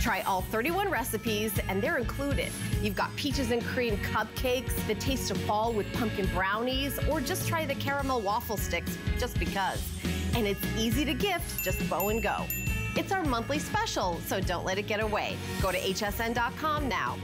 Try all 31 recipes and they're included. You've got peaches and cream cupcakes, the taste of fall with pumpkin brownies, or just try the caramel waffle sticks just because. And it's easy to gift, just bow and go. It's our monthly special, so don't let it get away. Go to hsn.com now.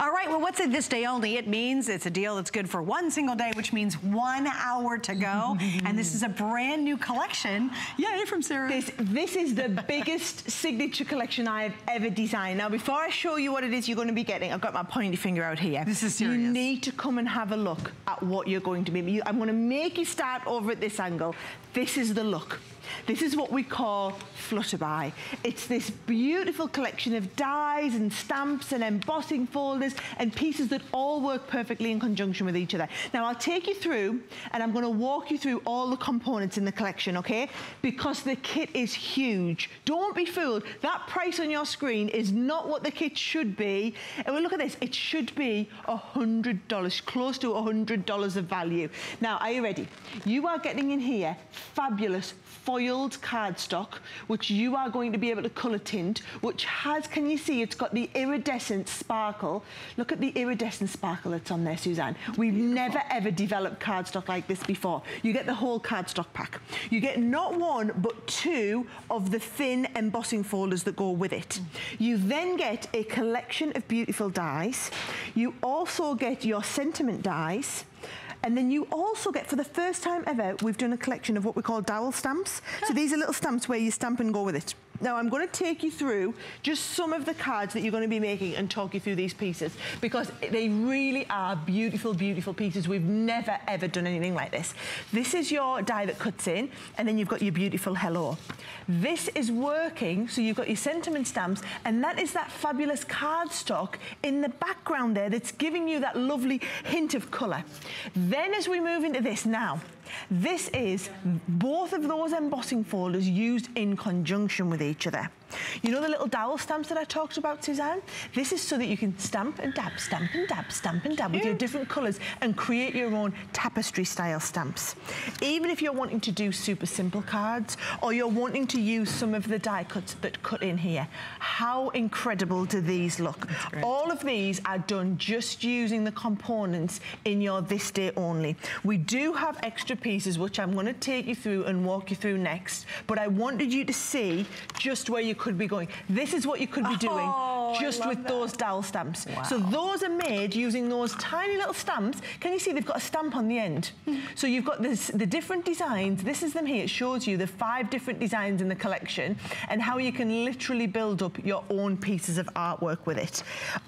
All right, well, what's it this day only? It means it's a deal that's good for one single day, which means one hour to go. and this is a brand new collection. Yay from Sarah. This, this is the biggest signature collection I have ever designed. Now, before I show you what it is you're going to be getting, I've got my pointy finger out here. This is serious. You need to come and have a look at what you're going to be. I'm going to make you start over at this angle. This is the look. This is what we call Flutterby. It's this beautiful collection of dies and stamps and embossing folders and pieces that all work perfectly in conjunction with each other. Now I'll take you through and I'm gonna walk you through all the components in the collection, okay? Because the kit is huge. Don't be fooled. That price on your screen is not what the kit should be. And we look at this, it should be $100, close to $100 of value. Now, are you ready? You are getting in here fabulous foiled cardstock, which you are going to be able to colour tint, which has, can you see, it's got the iridescent sparkle. Look at the iridescent sparkle that's on there, Suzanne. We've Beautiful. never ever developed cardstock like this before. You get the whole cardstock pack. You get not one, but two of the thin embossing folders that go with it. Mm. You then get a collection of beautiful dies. You also get your sentiment dies. And then you also get, for the first time ever, we've done a collection of what we call dowel stamps. so these are little stamps where you stamp and go with it. Now I'm going to take you through just some of the cards that you're going to be making and talk you through these pieces because they really are beautiful, beautiful pieces. We've never ever done anything like this. This is your die that cuts in and then you've got your beautiful hello. This is working, so you've got your sentiment stamps and that is that fabulous cardstock in the background there that's giving you that lovely hint of colour. Then as we move into this now, this is both of those embossing folders used in conjunction with each other. You know the little dowel stamps that I talked about, Suzanne? This is so that you can stamp and dab, stamp and dab, stamp and dab with your different colours and create your own tapestry style stamps. Even if you're wanting to do super simple cards or you're wanting to use some of the die cuts that cut in here, how incredible do these look? All of these are done just using the components in your this day only. We do have extra pieces which I'm going to take you through and walk you through next. But I wanted you to see just where you could be going. This is what you could be doing oh, just with that. those dowel stamps. Wow. So those are made using those tiny little stamps. Can you see they've got a stamp on the end? so you've got this, the different designs. This is them here. It shows you the five different designs in the collection and how you can literally build up your own pieces of artwork with it.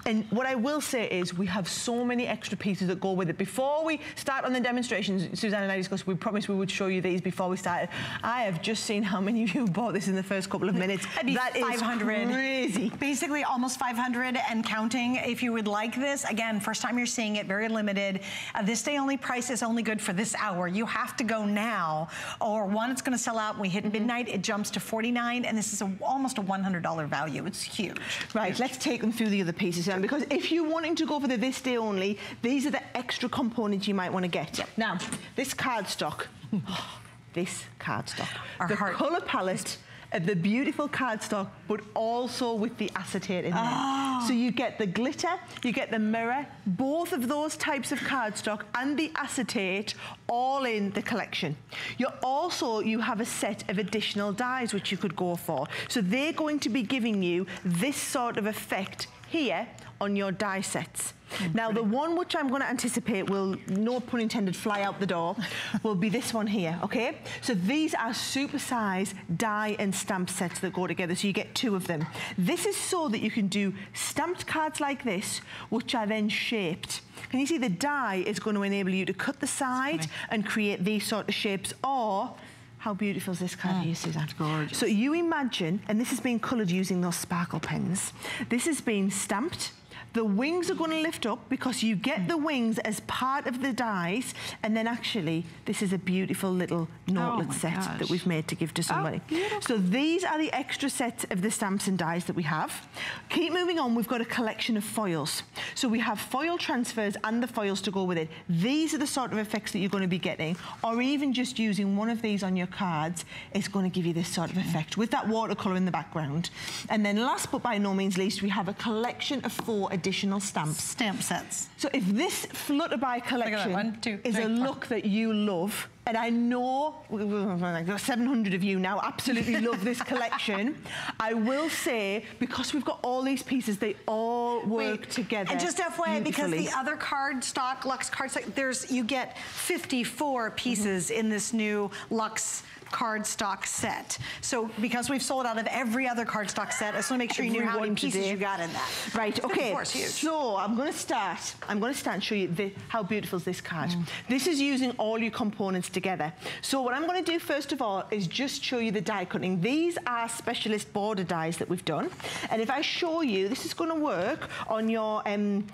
And what I will say is we have so many extra pieces that go with it. Before we start on the demonstrations, Suzanne and I discussed we promised we would show you these before we started. I have just seen how many of you bought this in the first couple of minutes. that 500. crazy. Basically almost 500 and counting. If you would like this, again, first time you're seeing it, very limited. Uh, this day only price is only good for this hour. You have to go now or one, it's gonna sell out when we hit mm -hmm. midnight, it jumps to 49 and this is a, almost a $100 value. It's huge. Right, huge. let's take them through the other pieces then because if you're wanting to go for the this day only, these are the extra components you might want to get. Yep. Now, this cardstock this cardstock. Our the colour palette Uh, the beautiful cardstock, but also with the acetate in there. Oh. So you get the glitter, you get the mirror, both of those types of cardstock and the acetate all in the collection. You also, you have a set of additional dies which you could go for. So they're going to be giving you this sort of effect here on your die sets. Mm, now, the one which I'm going to anticipate will, no pun intended, fly out the door, will be this one here, okay? So these are super-size die and stamp sets that go together, so you get two of them. This is so that you can do stamped cards like this, which are then shaped. Can you see the die is going to enable you to cut the side and create these sort of shapes, or how beautiful is this card mm. here, Suzanne? gorgeous. So you imagine, and this has been coloured using those sparkle pens, this has been stamped, The wings are gonna lift up because you get the wings as part of the dies, and then actually, this is a beautiful little notelet Oh set gosh. that we've made to give to oh, somebody. beautiful. so these are the extra sets of the stamps and dies that we have. Keep moving on, we've got a collection of foils. So we have foil transfers and the foils to go with it. These are the sort of effects that you're gonna be getting, or even just using one of these on your cards is gonna give you this sort of effect with that watercolour in the background. And then last but by no means least, we have a collection of four additional stamps. Stamp sets. So if this Flutterby collection One, two, is three, a four. look that you love, and I know I've 700 of you now absolutely love this collection, I will say, because we've got all these pieces, they all work Wait, together And just FYI, because the other card stock, Lux card stock, there's, you get 54 pieces in this new Lux card stock set. So because we've sold out of every other cardstock set, I just want to make sure you knew how many pieces today. you got in that. Right, okay. 54 is huge. So I'm going to start. I'm going to start and show you the, how beautiful is this card. This is using all your components together. So what I'm going to do first of all is just show you the die cutting. These are specialist border dies that we've done. And if I show you, this is going to work on your um,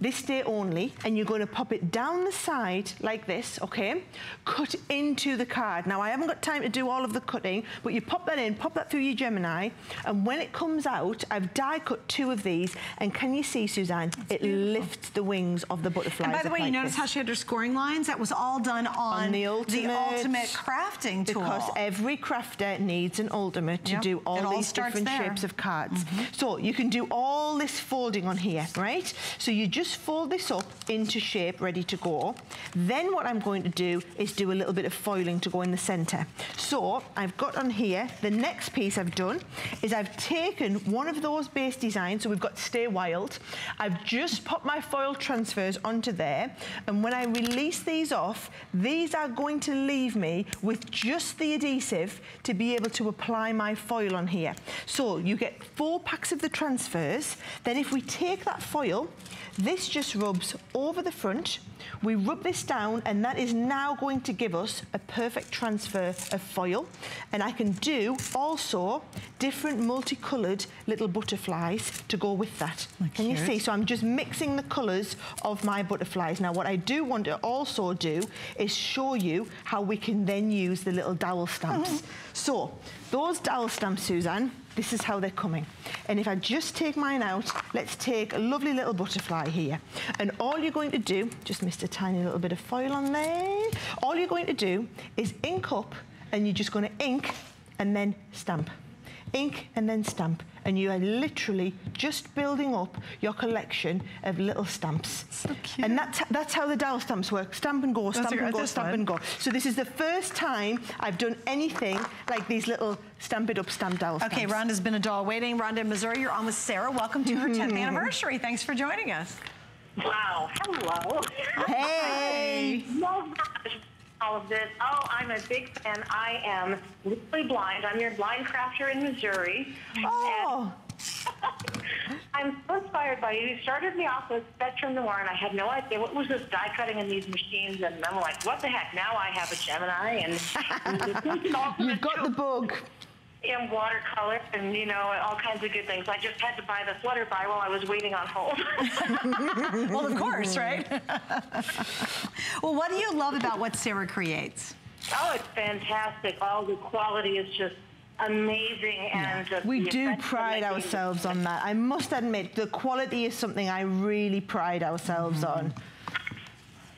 this day only, and you're going to pop it down the side like this, okay? Cut into the card. Now, I haven't got time to do all of the cutting, but you pop that in, pop that through your Gemini, and when it comes out, I've die cut two of these, and can you see, Suzanne? it lifts the wings of the butterflies. And by the way, you notice this. how she had her scoring lines? That was all done on, On the ultimate. ultimate crafting tool. Because every crafter needs an ultimate to Yep, do all all these starts different there. Shapes of cards. Mm-hmm. So you can do all this folding on here, right? So you just fold this up into shape, ready to go. Then what I'm going to do is do a little bit of foiling to go in the center. So I've got on here, the next piece I've done is I've taken one of those base designs, so we've got Stay Wild. I've just popped my foil transfers onto there, and when I release these off, these are going to leave me with just the adhesive to be able to apply my foil on here. So you get four packs of the transfers, then if we take that foil, this just rubs over the front, we rub this down and that is now going to give us a perfect transfer of foil. And I can do also different multicoloured little butterflies to go with that. Can you see? So I'm just mixing the colours of my butterflies. Now what I do want to also do is show you how we can then use the little dowel stamps. Mm-hmm. So those dowel stamps, Suzanne, this is how they're coming. And if I just take mine out, let's take a lovely little butterfly here. And all you're going to do, just missed a tiny little bit of foil on there. All you're going to do is ink up and you're just going to ink and then stamp. Ink and then stamp. And you are literally just building up your collection of little stamps. So cute. And that's, that's how the dowel stamps work. Stamp and go, stamp a- and go, this stamp one. and go. So this is the first time I've done anything like these little stamp it up, stamp dowel stamps. Okay, Rhonda's been a doll waiting. Rhonda in Missouri, you're on with Sarah. Welcome to her 10th anniversary. Thanks for joining us. Wow. Hello. Hey! Love all of this. Oh, I'm a big fan. I am legally blind. I'm your blind crafter in Missouri. Oh! I'm so inspired by you. You started me off with Spectrum Noir, and I had no idea what was this die cutting in these machines. And I'm like, what the heck? Now I have a Gemini, and, and You've got the bug. In watercolor, and you know all kinds of good things. I just had to buy the Flutterby while I was waiting on hold. Well, of course, right? well, what do you love about what Sarah creates? Oh, it's fantastic. All the quality is just amazing, and just We do pride ourselves on that. I must admit, the quality is something I really pride ourselves mm-hmm. on.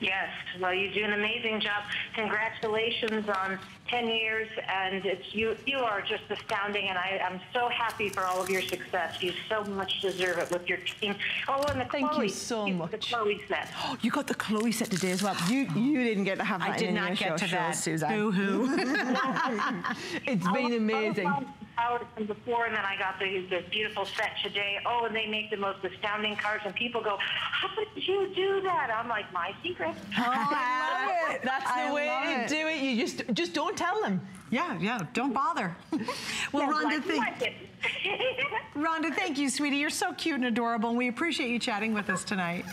Yes, well, you do an amazing job. Congratulations on 10 years, and it's you. You are just astounding, and I, I'm so happy for all of your success. You so much deserve it with your team. Oh, and the Thank you Chloe, so the much. Chloe set. Oh, You got the Chloe set today as well. You you didn't get to have that I did in not get show, to sure, that. Suzanne. Boo-hoo. It's been amazing. Hours from before, and then I got the, the beautiful set today. Oh, and they make the most astounding cards, and people go, "How did you do that?" I'm like, "My secret." Oh, I love it. That's the I way to it. do it. You just just don't tell them. yeah, yeah, don't bother. well, Yeah, Rhonda, like, thank. Rhonda, thank you, sweetie. You're so cute and adorable, and we appreciate you chatting with us tonight.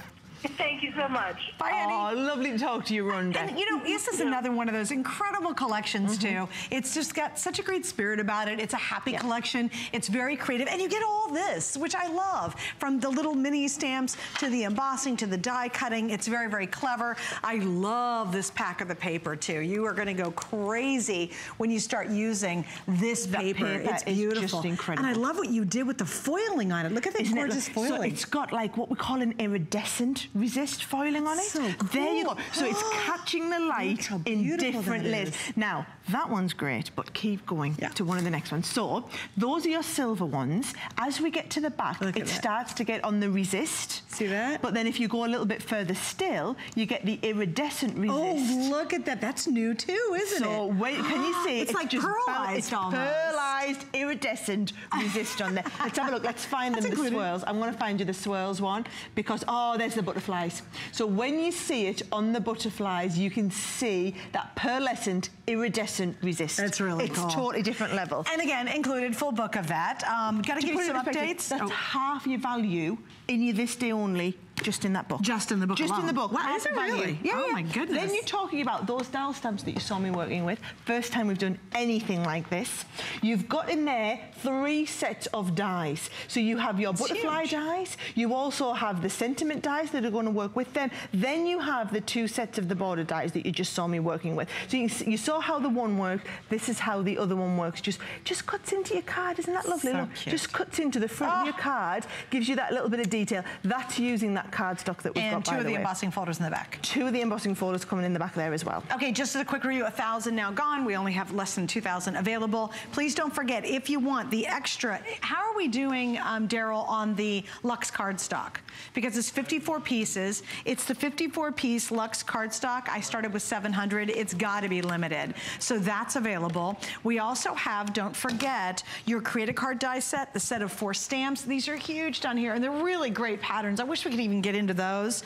Thank you so much. Bye, Annie. Oh, lovely to talk to you, Rhonda. And you know, this is another one of those incredible collections mm-hmm. too. It's just got such a great spirit about it. It's a happy Yeah. collection. It's very creative. And you get all this, which I love. From the little mini stamps to the embossing to the die cutting. It's very, very clever. I love this pack of the paper too. You are gonna go crazy when you start using this That paper. paper It's beautiful. just incredible. And I love what you did with the foiling on it. Look at that Isn't gorgeous lo- foiling. So it's got like what we call an iridescent resist foiling on it. So There you go. So it's catching the light in different layers. Now, that one's great, but keep going Yeah. to one of the next ones. So those are your silver ones. As we get to the back, Look it starts to get on the resist. See that? But then if you go a little bit further still, you get the iridescent oh, resist. Oh, look at that. That's new too, isn't it? So it? wait, can you see? It's, like just pearlized It's almost. pearlized, iridescent resist on there. Let's have a look. Let's find them the included. swirls. I'm going to find you the swirls one because oh, there's the butterflies. So when you see it on the butterflies, you can see that pearlescent, iridescent resist. That's really it's cool. totally different level. And again, included full book of that. Um, Got to To give you some updates. That's Oh. half your value in your this day only. Just in that book. Just in the book Just in the book. Wow, is it really? Yeah, Oh yeah. my goodness. Then you're talking about those dial stamps that you saw me working with. First time we've done anything like this. You've got in there three sets of dies. So you have your butterfly huge. dies. You also have the sentiment dies that are going to work with them. Then you have the two sets of the border dies that you just saw me working with. So you, you saw how the one worked. This is how the other one works. Just just cuts into your card. Isn't that lovely? So Look. Just cuts into the front of your ah. card, gives you that little bit of detail. That's using that cardstock that we've and got two by of the the embossing folders in the back. Two of the embossing folders coming in the back there as well. Okay, just as a quick review, a 1,000 now gone. We only have less than 2,000 available. Please don't forget, if you want the extra, how are we doing, um, Daryl, on the Lux cardstock? Because it's 54 pieces. It's the 54-piece Lux cardstock. I started with 700. It's got to be limited. So that's available. We also have, don't forget, your Create a Card die set, the set of four stamps. These are huge down here, and they're really great patterns. I wish we could even get into those.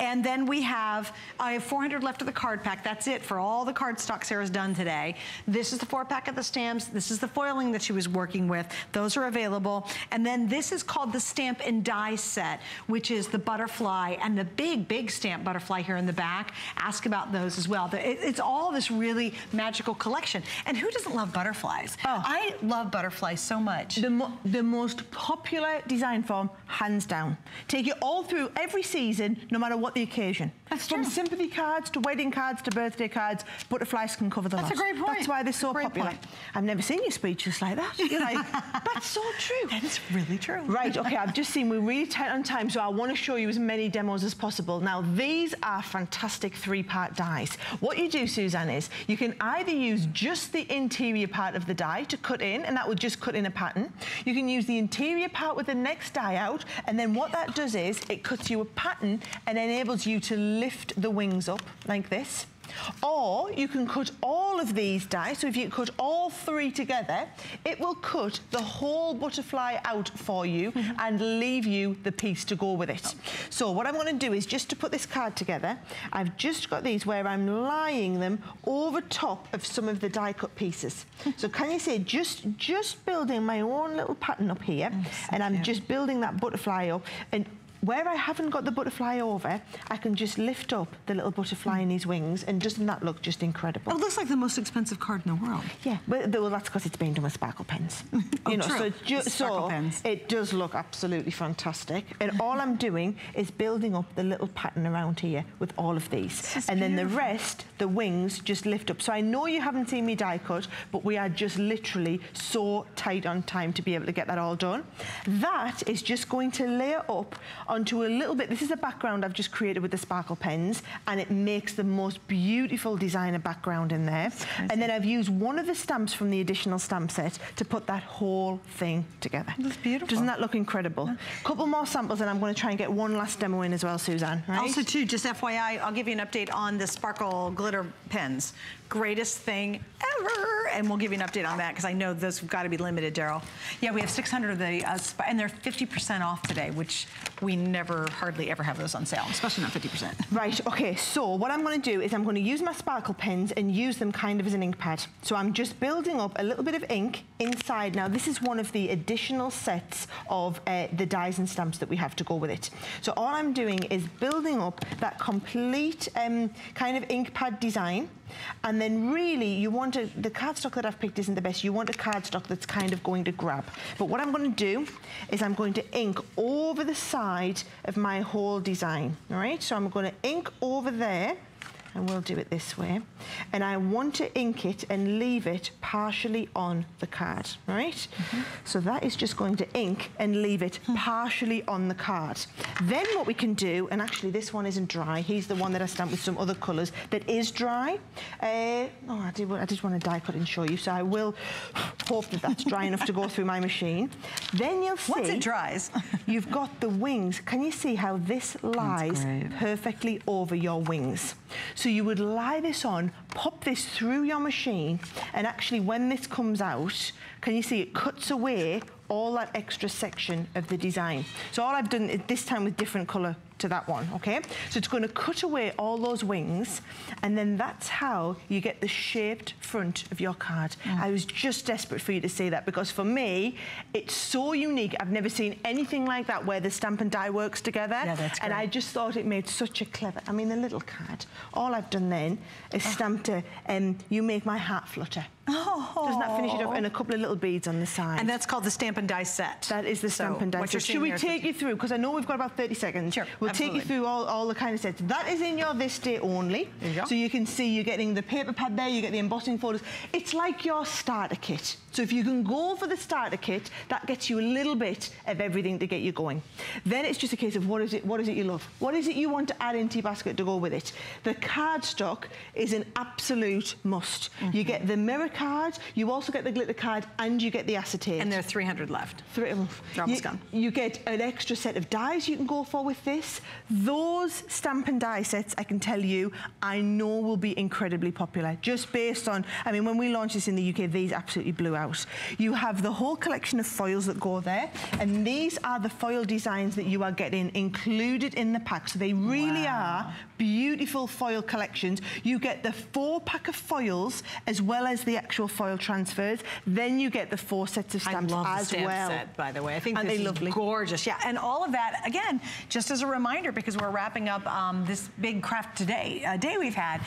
And then we have, I have 400 left of the card pack. That's it for all the card stock Sarah's done today. This is the four pack of the stamps. This is the foiling that she was working with. Those are available. And then this is called the stamp and die set, which is the butterfly and the big, big stamp butterfly here in the back. Ask about those as well. It's all this really magical collection. And who doesn't love butterflies? Oh. I love butterflies so much. The, mo the most popular design form, hands down. Take it all through every season, no matter what the occasion. That's From true. sympathy cards to wedding cards to birthday cards, butterflies can cover the That's a great point. That's why they're so popular. point. I've never seen you speechless like that. You're like, that's so true. That is really true. Right, okay, I've just seen we're really tight on time, so I want to show you as many demos as possible. Now, these are fantastic three-part dies. What you do, Suzanne, is you can either use just the interior part of the die to cut in, and that will just cut in a pattern. You can use the interior part with the next die out, and then what that does is it cuts you a pattern and enables you to lift the wings up like this. Or you can cut all of these die. So if you cut all three together, it will cut the whole butterfly out for you mm-hmm. and leave you the piece to go with it. So what I'm going to do is just to put this card together, I've just got these where I'm lying them over top of some of the die cut pieces. so can you see, just, just building my own little pattern up here, oh, and I'm just building that butterfly up. and where I haven't got the butterfly over, I can just lift up the little butterfly in his wings, and doesn't that look just incredible? Oh, it looks like the most expensive card in the world. Yeah, well, well that's because it's been done with sparkle pens. Oh, you know, true. so, so pens. it does look absolutely fantastic. And all I'm doing is building up the little pattern around here with all of these. And then the rest, the wings, just lift up. So I know you haven't seen me die cut, but we are just literally so tight on time to be able to get that all done. That is just going to layer up onto a little bit. This is a background I've just created with the sparkle pens, and it makes the most beautiful designer background in there. And then I've used one of the stamps from the additional stamp set to put that whole thing together. That's beautiful. Doesn't that look incredible? A couple more samples, and I'm going to try and get one last demo in as well, Suzanne. Right? Also, too, just FYI, I'll give you an update on the sparkle glitter pens. Greatest thing ever. And we'll give you an update on that because I know those have got to be limited, Daryl. Yeah, we have 600 of the, uh, and they're 50% off today, which we never hardly ever have those on sale, especially not 50%. Right, okay, so what I'm gonna do is I'm gonna use my sparkle pens and use them kind of as an ink pad. So I'm just building up a little bit of ink inside. Now, this is one of the additional sets of uh, the dies and stamps that we have to go with it. So all I'm doing is building up that complete um, kind of ink pad design. And then really, you want to, the cardstock that I've picked isn't the best. You want a cardstock that's kind of going to grab. But what I'm going to do is I'm going to ink over the side of my whole design, all right? So I'm going to ink over there and we'll do it this way. And I want to ink it and leave it partially on the card, right? Mm -hmm. So that is just going to ink and leave it hmm. partially on the card. Then what we can do, and actually this one isn't dry, he's the one that I stamped with some other colours that is dry. Uh, oh, I did, I just want to die cut and show you, so I will hope that that's dry enough to go through my machine. Then you'll see... Once it dries. you've got the wings. Can you see how this lies perfectly over your wings? So you would lie this on, pop this through your machine, and actually when this comes out, can you see it cuts away all that extra section of the design. So all I've done this time with different colour to that one, okay? So it's going to cut away all those wings, and then that's how you get the shaped front of your card. Mm. I was just desperate for you to say that, because for me, it's so unique. I've never seen anything like that where the stamp and die works together. Yeah, that's great. And I just thought it made such a clever, I mean, the little card. All I've done then is oh. stamped a, um, you make my heart flutter. Oh. Doesn't that finish it off? And a couple of little beads on the side. And that's called the Stamp and Die set. That is the Stamp so and Die set. Should we take you through, because I know we've got about 30 seconds. Sure, We'll absolutely. take you through all, all the kind of sets. That is in your this day only. So you can see you're getting the paper pad there, you get the embossing folders. It's like your starter kit. So if you can go for the starter kit, that gets you a little bit of everything to get you going. Then it's just a case of what is it, what is it you love? What is it you want to add into your basket to go with it? The cardstock is an absolute must. Mm -hmm. You get the mirror card, you also get the glitter card, and you get the acetate. And there are 300 left. Three, They're almost you, gone. You get an extra set of dies you can go for with this. Those stamp and die sets, I can tell you, I know will be incredibly popular. Just based on, I mean, when we launched this in the UK, these absolutely blew out. You have the whole collection of foils that go there, and these are the foil designs that you are getting included in the pack. So they really wow. are beautiful foil collections. You get the four pack of foils as well as the actual foil transfers. Then you get the four sets of stamps I love as stamp well. set, by the way. I think Aren't this they is lovely? gorgeous. Yeah, and all of that, again, just as a reminder, because we're wrapping up um, this big craft today, uh, day we've had,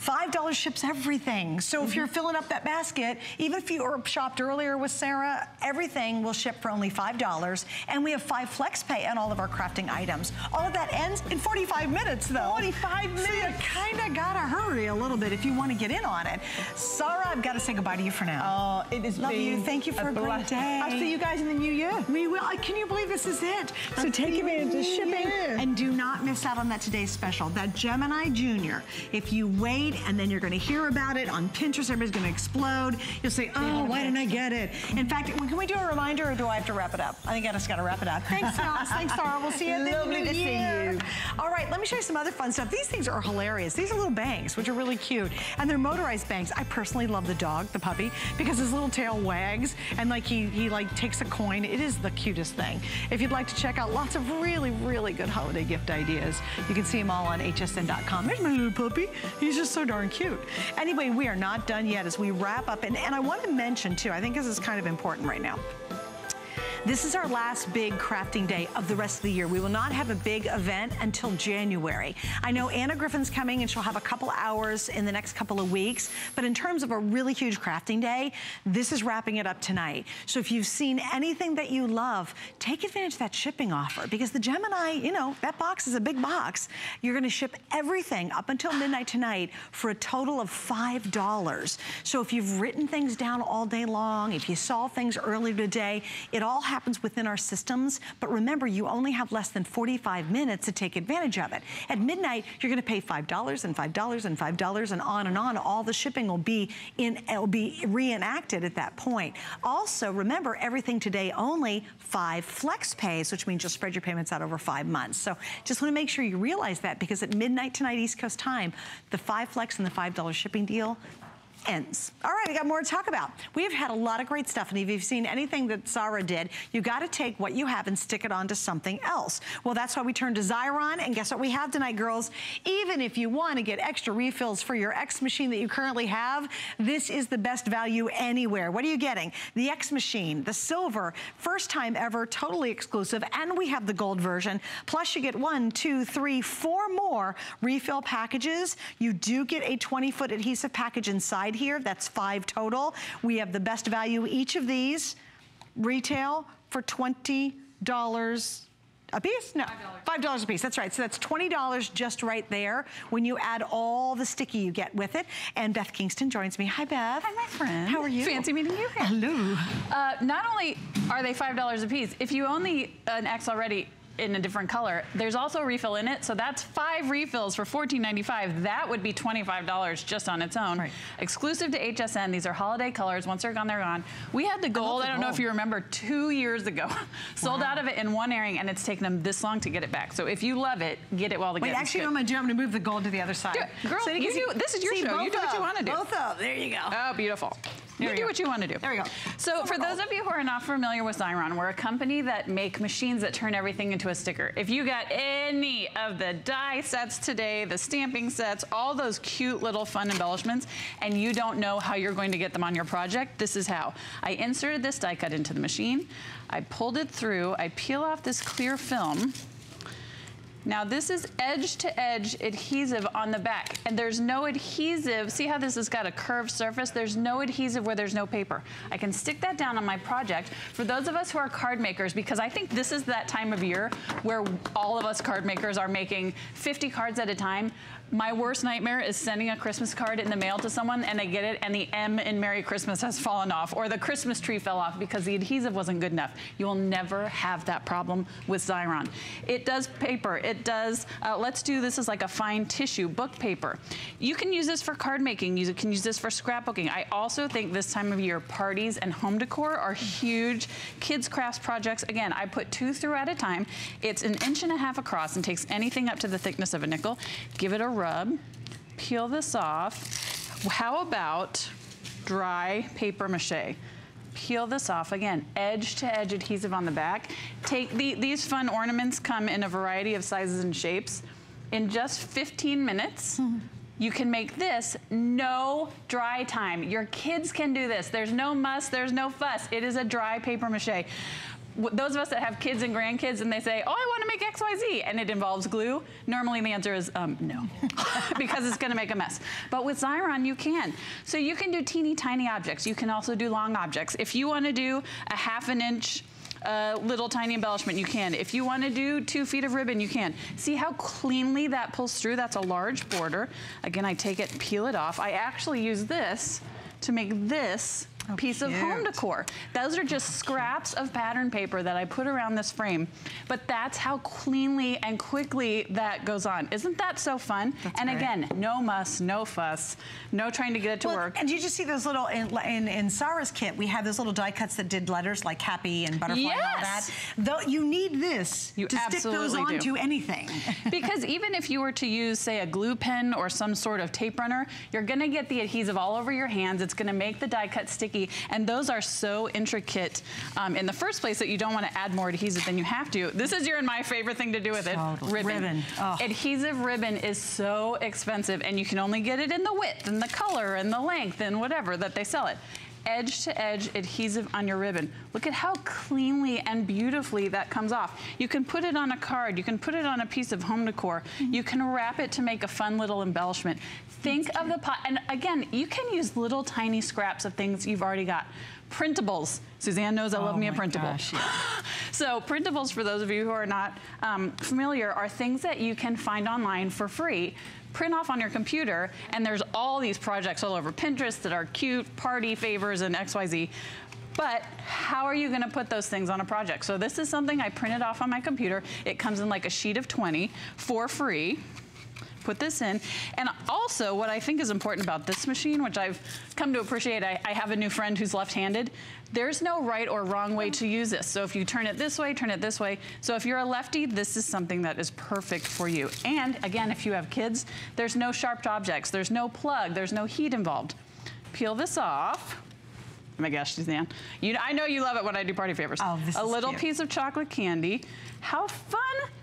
$5 ships everything. So mm -hmm. if you're mm-hmm. filling up that basket, even if you shopped earlier with Sarah, everything will ship for only $5. And we have five flex pay on all of our crafting items. All of that ends in 45 minutes though. 45 minutes. So you kind of gotta hurry a little bit if you want to get in on it. Sarah, I've got to say goodbye to you for now. Oh, it is Love you. Thank you for a, a great day. I'll see you guys in the new year. We will. Can you believe this is it? So I'll take advantage of shipping year. and do not miss out on that today's special. That Gemini Junior. If you wait and then you're going to hear about it on Pinterest. Everybody's going to explode. You'll say, oh, why didn't I get it? In fact, can we do a reminder or do I have to wrap it up? I think I just got to wrap it up. Thanks, Ross. Thanks, Sarah. We'll see you at the Lovely to year. see you. All right, let me show you some other fun stuff. These things are hilarious. These are little bangs, which are really cute. And they're motorized bangs. I personally love the dog, the puppy, because his little tail wags and like he, he like takes a coin. It is the cutest thing. If you'd like to check out lots of really, really good holiday gift ideas, you can see them all on hsn.com. There's my little puppy. He's just so darn cute. Anyway, we are not done yet as we wrap up. And, and I want to mention, too, I think this is kind of important right now. This is our last big crafting day of the rest of the year. We will not have a big event until January. I know Anna Griffin's coming and she'll have a couple hours in the next couple of weeks, but in terms of a really huge crafting day, this is wrapping it up tonight. So if you've seen anything that you love, take advantage of that shipping offer because the Gemini, you know, that box is a big box. You're gonna ship everything up until midnight tonight for a total of $5. So if you've written things down all day long, if you saw things earlier today, it all happens happens within our systems, but remember, you only have less than 45 minutes to take advantage of it. At midnight, you're gonna pay $5 and $5 and $5 and on and on. All the shipping will be in, will be reenacted at that point. Also, remember, everything today only five flex pays, which means you'll spread your payments out over five months. So just wanna make sure you realize that because at midnight tonight, East Coast time, the five flex and the $5 shipping deal, ends. All right, we got more to talk about. We've had a lot of great stuff, and if you've seen anything that Sarah did, you got to take what you have and stick it onto something else. Well, that's why we turned to Xyron, and guess what we have tonight, girls? Even if you want to get extra refills for your X machine that you currently have, this is the best value anywhere. What are you getting? The X machine, the silver, first time ever, totally exclusive, and we have the gold version. Plus, you get one, two, three, four more refill packages. You do get a 20-foot adhesive package inside here. That's five total. We have the best value. Each of these retail for $20 a piece? No, $5. $5 a piece, that's right. So that's $20 just right there when you add all the sticky you get with it. And Beth Kingston joins me. Hi, Beth. Hi, my friend. How are you? Fancy meeting you here. Hello. Uh, not only are they $5 a piece, if you own the, an X already, in a different color. There's also a refill in it, so that's five refills for $14.95. That would be $25 just on its own. Right. Exclusive to HSN. These are holiday colors. Once they're gone, they're gone. We had the gold, I, I don't gold. know if you remember, two years ago. Sold wow. out of it in one airing, and it's taken them this long to get it back. So if you love it, get it while the Wait, actually, I'm going to do, I'm to move the gold to the other side. Girl, so you, you do, this is your show. You do what you want to do. Both of, there you go. Oh, beautiful. There you do go. what you want to do. There we go. So for those of you who are not familiar with Xyron, we're a company that make machines that turn everything into a sticker. If you got any of the die sets today, the stamping sets, all those cute little fun embellishments, and you don't know how you're going to get them on your project, this is how. I inserted this die cut into the machine. I pulled it through. I peel off this clear film. Now this is edge to edge adhesive on the back and there's no adhesive. See how this has got a curved surface? There's no adhesive where there's no paper. I can stick that down on my project. For those of us who are card makers, because I think this is that time of year where all of us card makers are making 50 cards at a time, my worst nightmare is sending a Christmas card in the mail to someone and they get it and the M in Merry Christmas has fallen off or the Christmas tree fell off because the adhesive wasn't good enough. You will never have that problem with Xyron. It does paper. It does, uh, let's do this as like a fine tissue, book paper. You can use this for card making. You can use this for scrapbooking. I also think this time of year, parties and home decor are huge. Kids crafts projects, again, I put two through at a time. It's an inch and a half across and takes anything up to the thickness of a nickel. Give it a rub, peel this off. How about dry paper mache? Peel this off. Again, edge to edge adhesive on the back. Take the, these fun ornaments come in a variety of sizes and shapes. In just 15 minutes, mm -hmm. You can make this no dry time. Your kids can do this. There's no muss, there's no fuss. It is a dry paper mache those of us that have kids and grandkids and they say, oh, I want to make X, Y, Z, and it involves glue, normally the answer is um, no, because it's going to make a mess. But with Xyron, you can. So you can do teeny tiny objects. You can also do long objects. If you want to do a half an inch uh, little tiny embellishment, you can. If you want to do two feet of ribbon, you can. See how cleanly that pulls through? That's a large border. Again, I take it, peel it off. I actually use this to make this oh, piece cute. of home decor. Those are just oh, scraps of pattern paper that I put around this frame. But that's how cleanly and quickly that goes on. Isn't that so fun? That's and great. again, no muss, no fuss, no trying to get it to well, work. And you just see those little, in, in, in Sarah's kit, we have those little die cuts that did letters like happy and butterfly yes. and all that. Though you need this you to stick those onto anything. because even if you were to use, say, a glue pen or some sort of tape runner, you're gonna get the adhesive all over your hands. It's gonna make the die cut sticky sticky. And those are so intricate um, in the first place that you don't want to add more adhesive than you have to. This is your and my favorite thing to do with totally. it, ribbon. ribbon. Oh. Adhesive ribbon is so expensive and you can only get it in the width and the color and the length and whatever that they sell it edge to edge adhesive on your ribbon. Look at how cleanly and beautifully that comes off. You can put it on a card, you can put it on a piece of home decor, mm -hmm. you can wrap it to make a fun little embellishment. Think of the pot, and again, you can use little tiny scraps of things you've already got. Printables. Suzanne knows I love oh me a printable. Gosh, yeah. so printables, for those of you who are not um, familiar, are things that you can find online for free print off on your computer, and there's all these projects all over Pinterest that are cute, party favors and XYZ But how are you gonna put those things on a project? So this is something I printed off on my computer. It comes in like a sheet of 20 for free put this in. And also what I think is important about this machine, which I've come to appreciate, I, I have a new friend who's left-handed. There's no right or wrong way to use this. So if you turn it this way, turn it this way. So if you're a lefty, this is something that is perfect for you. And again, if you have kids, there's no sharp objects, there's no plug, there's no heat involved. Peel this off. Oh my gosh, Suzanne. You, I know you love it when I do party favors. Oh, this a is little cute. piece of chocolate candy. How fun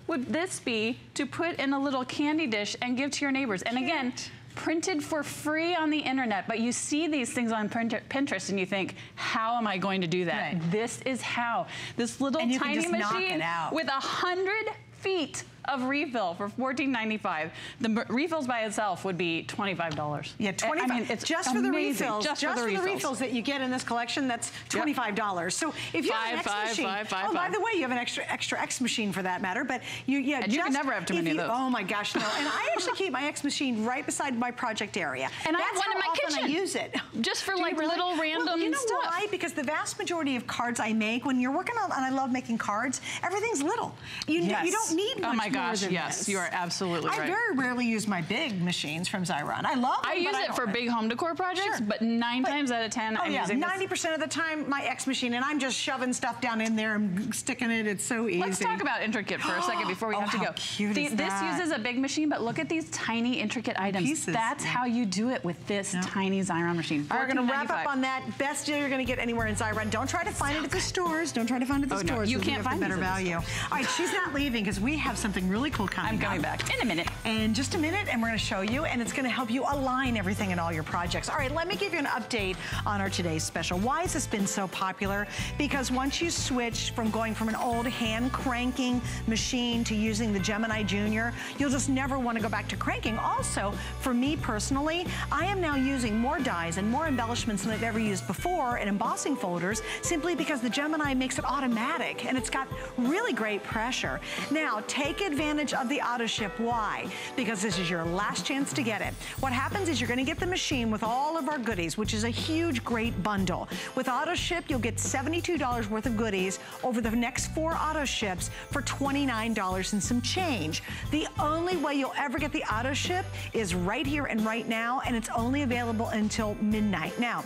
would this be to put in a little candy dish and give to your neighbors? And again, printed for free on the internet, but you see these things on Pinterest and you think, how am I going to do that? Right. This is how. This little you can tiny just knock machine it out. with a hundred feet of refill for $14.95. The refills by itself would be $25. Yeah, I- 25. I mean, it's just for the amazing. refills. Just, for the refills. that you get in this collection, that's $25. So if you have an X five, machine, five, five, oh, by the way, you have an extra extra X machine for that matter, but you yeah, And you can never have too many of you- those. Oh my gosh, no. And I actually keep my X machine right beside my project area. And I have That's one in my often I use it. Just for, Do like, really? little well, random you know stuff. why? Because the vast majority of cards I make, when you're working on, and I love making cards, everything's little. You, Yes. you don't need much Oh my gosh, yes, this. you are absolutely I right. I very rarely use my big machines from Xyron. I love them, I use it don't for big home decor projects, Sure. but nine But- times out of 10, Oh I'm yeah, using this. 90% of the time, my X machine, and I'm just shoving stuff down in there and sticking it. It's so easy. Let's talk about intricate for a second before we Oh, have to go. cute is This uses a big machine, but look at these tiny intricate items. Pieces, That's yeah. how you do it with this tiny Xyron machine. We're going to wrap up on that. Best deal you're going to get anywhere in Xyron. Don't try to find it at the stores. Don't try to find it at the Oh, no, stores. you can't find better the value. All right, she's not leaving because we have something really cool coming I'm coming up. back in a minute. In just a minute, and we're going to show you, and it's going to help you align everything in all your projects. All right, let me give you an update on our today's special. Why has this been so popular? Because once you switch from going from an old hand cranking machine to using the Gemini Junior, you'll just never want to go back to cranking. Also, for me personally, I am now using more dies and more embellishments than I've ever used before in embossing folders simply because the Gemini makes it automatic and it's got really great pressure. Now, take advantage of the auto ship. Why? Because this is your last chance to get it. What happens is you're to get the machine with all of our goodies, which is a huge, great bundle. With auto ship, you'll get $72 worth of goodies over the next four auto ships for $29 and some change. The only way you'll ever get the auto ship is right here and right now, and it's only available until midnight. Now,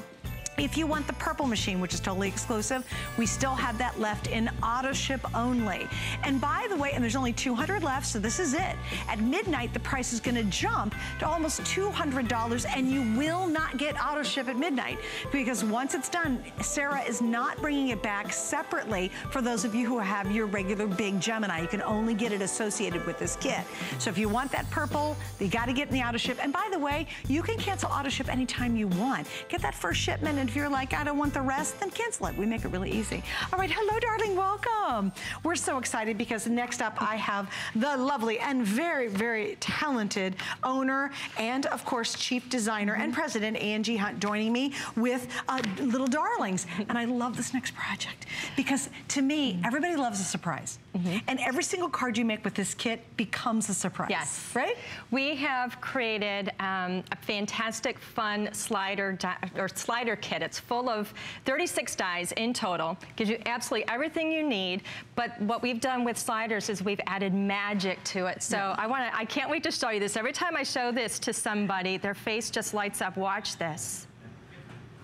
if you want the purple machine, which is totally exclusive, we still have that left in auto ship only. And by the way, and there's only 200 left, so this is it. At midnight, the price is gonna jump to almost $200 and you will not get auto ship at midnight because once it's done, Sarah is not bringing it back separately for those of you who have your regular big Gemini. You can only get it associated with this kit. So if you want that purple, you gotta get in the auto ship. And by the way, you can cancel auto ship anytime you want. Get that first shipment and if you're like, I don't want the rest, then cancel it. We make it really easy. All right, hello, darling, welcome. We're so excited because next up I have the lovely and very, very talented owner and, of course, chief designer and president, Angie Hunt, joining me with uh, Little Darlings. And I love this next project because to me, everybody loves a surprise. And every single card you make with this kit becomes a surprise. Yes. Right? We have created um, a fantastic, fun slider or slider kit. It's full of 36 dies in total. Gives you absolutely everything you need. But what we've done with sliders is we've added magic to it. So I want to. I can't wait to show you this. Every time I show this to somebody, their face just lights up. Watch this.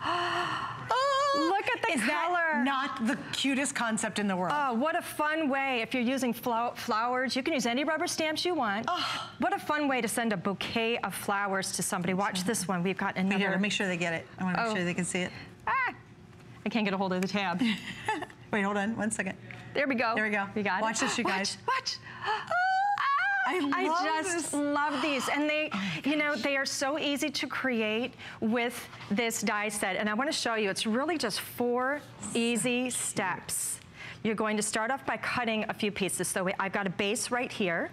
Look at the Is that color. not the cutest concept in the world? Oh, what a fun way. If you're using flow- flowers, you can use any rubber stamps you want. Oh. What a fun way to send a bouquet of flowers to somebody. Watch this one. We've got another. Here, make sure they get it. I want to make Oh. sure they can see it. Ah, I can't get a hold of the tab. Wait, hold on one second. There we go. There we go. You got Watch it. Watch this, you Watch, guys. Watch. I love I just this. Oh love these. And they, oh you know, they are so easy to create with this die set. And I want to show you, it's really just four easy steps. You're going to start off by cutting a few pieces. So I've got a base right here.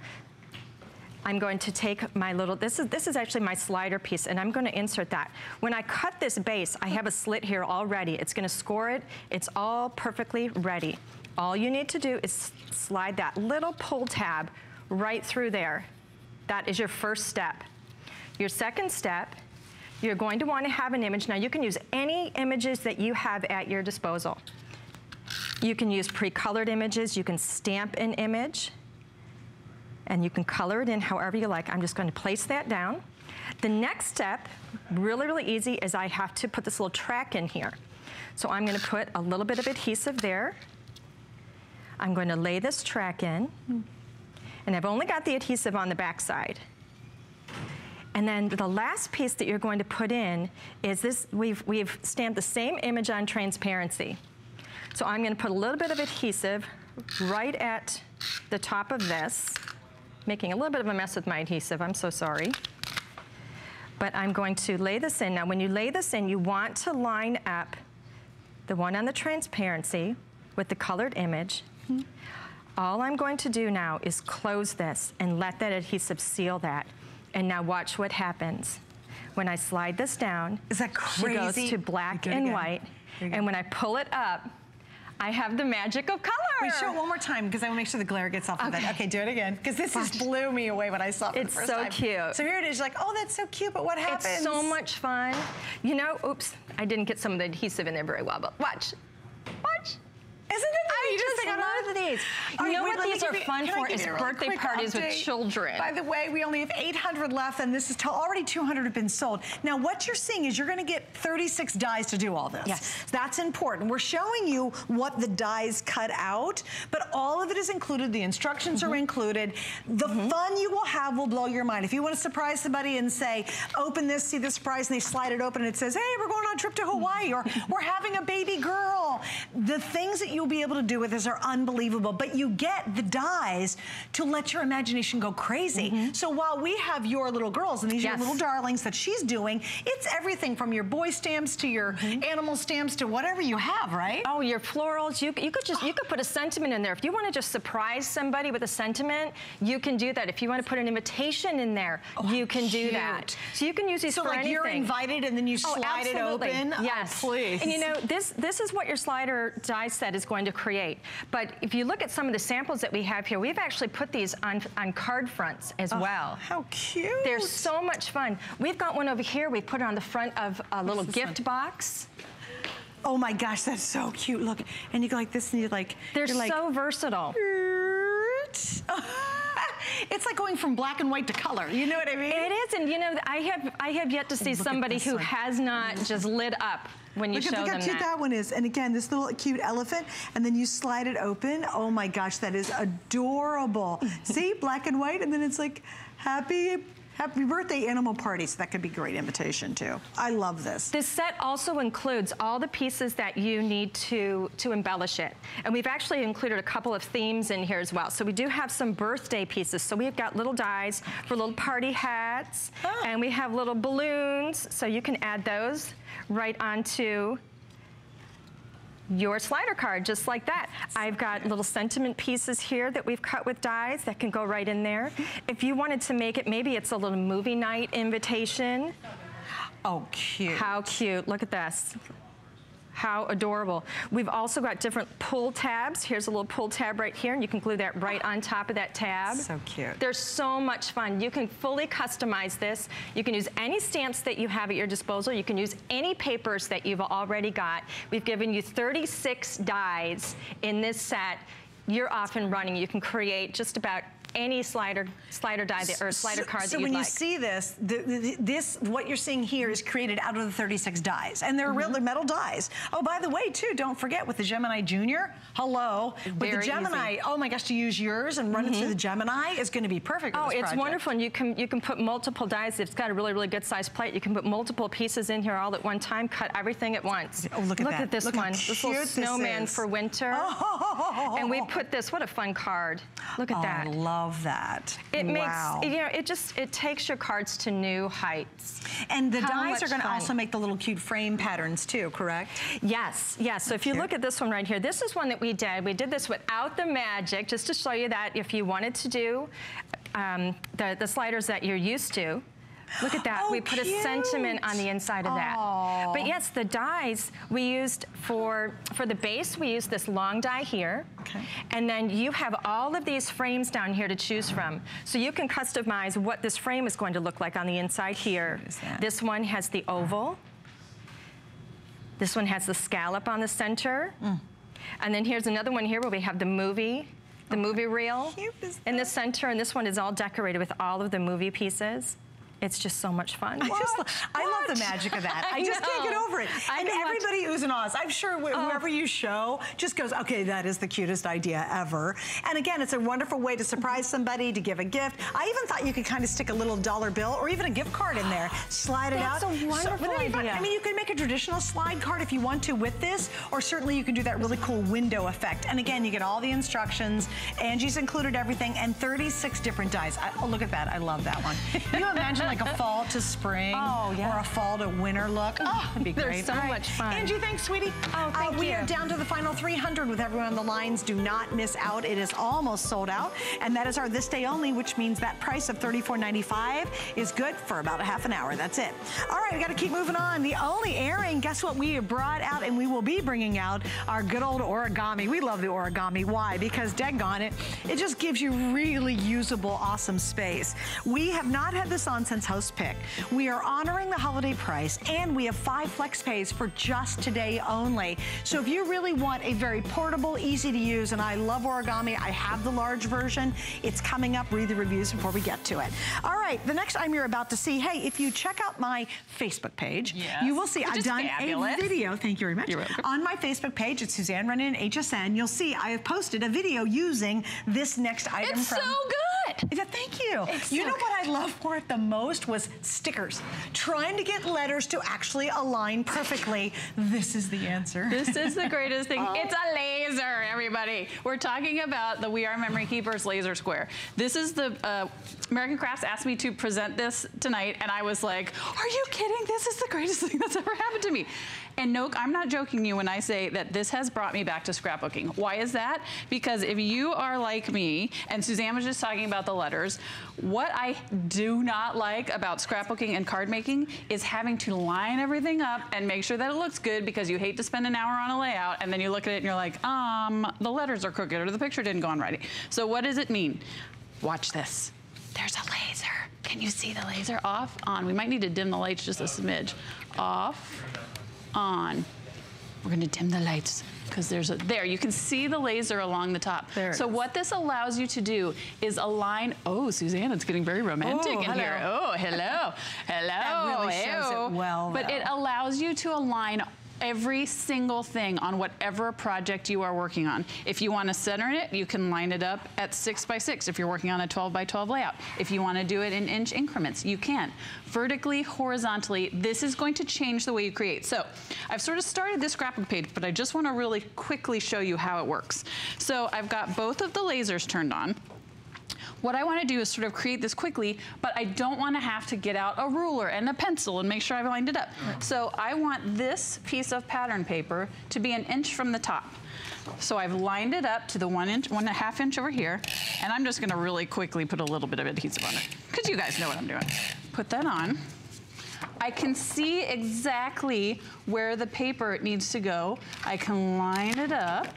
I'm going to take my little, this is, this is actually my slider piece, and I'm going to insert that. When I cut this base, I have a slit here already. It's going to score it. It's all perfectly ready. All you need to do is slide that little pull tab right through there. That is your first step. Your second step, you're going to want to have an image. Now you can use any images that you have at your disposal. You can use pre-colored images, you can stamp an image, and you can color it in however you like. I'm just going to place that down. The next step, really, really easy, is I have to put this little track in here. So I'm going to put a little bit of adhesive there. I'm going to lay this track in. And I've only got the adhesive on the back side. And then the last piece that you're going to put in is this, we've, we've stamped the same image on transparency. So I'm gonna put a little bit of adhesive right at the top of this, making a little bit of a mess with my adhesive, I'm so sorry. But I'm going to lay this in. Now when you lay this in, you want to line up the one on the transparency with the colored image. Mm-hmm. All I'm going to do now is close this and let that adhesive seal that. And now watch what happens. When I slide this down, Is that crazy? she goes to black and again. white. There you go. And when I pull it up, I have the magic of color. Wait, show it one more time because I want to make sure the glare gets off of it. Okay. Okay, do it again because this just blew me away when I saw it for It's the first so time. cute. So here it is, you're like, oh, that's so cute, but what happens? It's so much fun. You know, oops, I didn't get some of the adhesive in there very well, but. Watch. Isn't it? I neat? just off. love these. You right, know wait, what these are you- fun for is you really birthday parties with children. By the way, we only have 800 left, and this is already 200 have been sold. Now, what you're seeing is you're going to get 36 dies to do all this. Yes. That's important. We're showing you what the dies cut out, but all of it is included. The instructions Mm-hmm. are included. The fun you will have will blow your mind. If you want to surprise somebody and say, open this, see the surprise, and they slide it open and it says, hey, we're going on a trip to Hawaii, or we're having a baby girl. The things that you'll be able to do with this are unbelievable, but you get the dies to let your imagination go crazy. Mm-hmm. So while we have your little girls, and these are. Yes. your little darlings that she's doing, it's everything from your boy stamps to your mm-hmm. animal stamps to whatever you have, right? Oh, your florals, you, you could just, you could put a sentiment in there. If you want to just surprise somebody with a sentiment, you can do that. If you want to put an invitation in there, oh, you can do that. So you can use these So for like anything. you're invited and then you Oh, slide it absolutely. open. Oh, Yes. please. And you know, this this is what your slider die set is going to create. But if you look at some of the samples that we have here, we've actually put these on, on card fronts as oh, well. How cute. They're so much fun. We've got one over here. We put it on the front of a little gift box. Oh my gosh, that's so cute. Look, and you go like this and you're like, They're you're like, so versatile. it's like going from black and white to color. You know what I mean? It is, and you know, I have I have yet to see Look somebody who one. has not just lit up when you Look show at, look how cute that. that. one is. And again, this little cute elephant, and then you slide it open. Oh my gosh, that is adorable. See, black and white, and then it's like, happy, happy birthday animal party. So that could be a great invitation too. I love this. This set also includes all the pieces that you need to, to embellish it. And we've actually included a couple of themes in here as well. So we do have some birthday pieces. So we've got little dies for little party hats, Oh. and we have little balloons. So you can add those right onto your slider card, just like that. I've got little sentiment pieces here that we've cut with dies that can go right in there. If you wanted to make it, maybe it's a little movie night invitation. Oh, cute. How cute, look at this. How adorable. We've also got different pull tabs. Here's a little pull tab right here, and you can glue that right on top of that tab. So cute. They're so much fun. You can fully customize this. You can use any stamps that you have at your disposal. You can use any papers that you've already got. We've given you 36 dies in this set. You're off and running. You can create just about any slider slider die that, or slider so, card so that you'd when you see this, the, the, this what you're seeing here is created out of the 36 dies, and they're Mm-hmm. real they're metal dies. Oh, by the way, too, don't forget with the Gemini Junior. Hello, Very with the Gemini. easy. Oh my gosh, to use yours and run it through the Gemini is going to be perfect. Oh, this it's project. wonderful, and you can you can put multiple dies. It's got a really really good size plate. You can put multiple pieces in here all at one time. Cut everything at once. Oh, look at that. this Look one. This little this snowman is. for winter. Oh. And we put this. What a fun card. Look at Oh, that. I love that. It wow. makes you know it just it takes your cards to new heights. And the How dies are going to fun. also make the little cute frame patterns too, correct? Yes, yes. So if you Cute. look at this one right here, this is one that we did. We did this without the magic, just to show you that if you wanted to do um, the, the sliders that you're used to, Look at that. Oh, we put cute. a sentiment on the inside of that. Aw. But yes, the dies we used for, for the base, we used this long die here. Okay. And then you have all of these frames down here to choose from. So you can customize what this frame is going to look like on the inside here. This one has the oval. This one has the scallop on the center. Mm. And then here's another one here where we have the movie, the movie reel in the center. And this one is all decorated with all of the movie pieces. It's just so much fun. I just, Watch, I love the magic of that. I, I just can't get over it. I and can watch- everybody who's an Oz, I'm sure wh- Oh. whoever you show just goes, okay, that is the cutest idea ever. And again, it's a wonderful way to surprise mm-hmm. somebody, to give a gift. I even thought you could kind of stick a little dollar bill or even a gift card in there, slide it That's out. a wonderful fun? idea. I mean, you can make a traditional slide card if you want to with this, or certainly you can do that really cool window effect. And again, you get all the instructions. Angie's included everything and 36 different dies. I, oh, look at that. I love that one. you imagine like a fall to spring Oh, yeah. or a fall to winter look. Oh, oh that'd be They're great. so All right. much fun. Angie, thanks, sweetie. Oh, uh, thank we you. are down to the final 300 with everyone on the lines. Do not miss out. It is almost sold out. And that is our this day only, which means that price of $34.95 is good for about a half an hour. That's it. All right, we got to keep moving on. The only airing, guess what? We have brought out and we will be bringing out our good old origami. We love the origami. Why? Because daggone it, it just gives you really usable, awesome space. We have not had this on since Host Pick. We are honoring the holiday price and we have five flex pays for just today only. So if you really want a very portable, easy to use, and I love origami, I have the large version. It's coming up. Read the reviews before we get to it. All right, the next item you're about to see, hey, if you check out my Facebook page, Yes, you will see I've done fabulous. a video. Thank you very much. On my Facebook page, it's Suzanne Runyan HSN. You'll see I have posted a video using this next item It's so good. Yeah, thank you. It's you so know what I love for it the most was stickers. Trying to get letters to actually align perfectly. This is the answer. This is the greatest thing. It's a laser, everybody. We're talking about the We Are Memory Keepers laser square. This is the, uh, American Crafts asked me to present this tonight, and I was like, are you kidding? This is the greatest thing that's ever happened to me. And no, I'm not joking you when I say that this has brought me back to scrapbooking. Why is that? Because if you are like me, and Suzanne was just talking about the letters, what I do not like about scrapbooking and card making is having to line everything up and make sure that it looks good because you hate to spend an hour on a layout and then you look at it and you're like, um, the letters are crooked or the picture didn't go on right. So what does it mean? Watch this. There's a laser. Can you see the laser? Off, on. We might need to dim the lights just a smidge. Off, on. We're gonna dim the lights because there's a, there, you can see the laser along the top. There so what this allows you to do is align, oh, Suzanne, it's getting very romantic Oh, in here. Oh, hello, hello. That really shows it well, But it allows you to align every single thing on whatever project you are working on. If you want to center it, you can line it up at six by six if you're working on a 12 by 12 layout. If you want to do it in inch increments, you can. Vertically, horizontally, this is going to change the way you create. So I've sort of started this scrapbook page, but I just want to really quickly show you how it works. So I've got both of the lasers turned on. What I want to do is sort of create this quickly, but I don't want to have to get out a ruler and a pencil and make sure I've lined it up. So I want this piece of pattern paper to be an inch from the top. So I've lined it up to the one inch, one and a half inch over here, and I'm just gonna really quickly put a little bit of adhesive on it, because you guys know what I'm doing. Put that on. I can see exactly where the paper needs to go. I can line it up,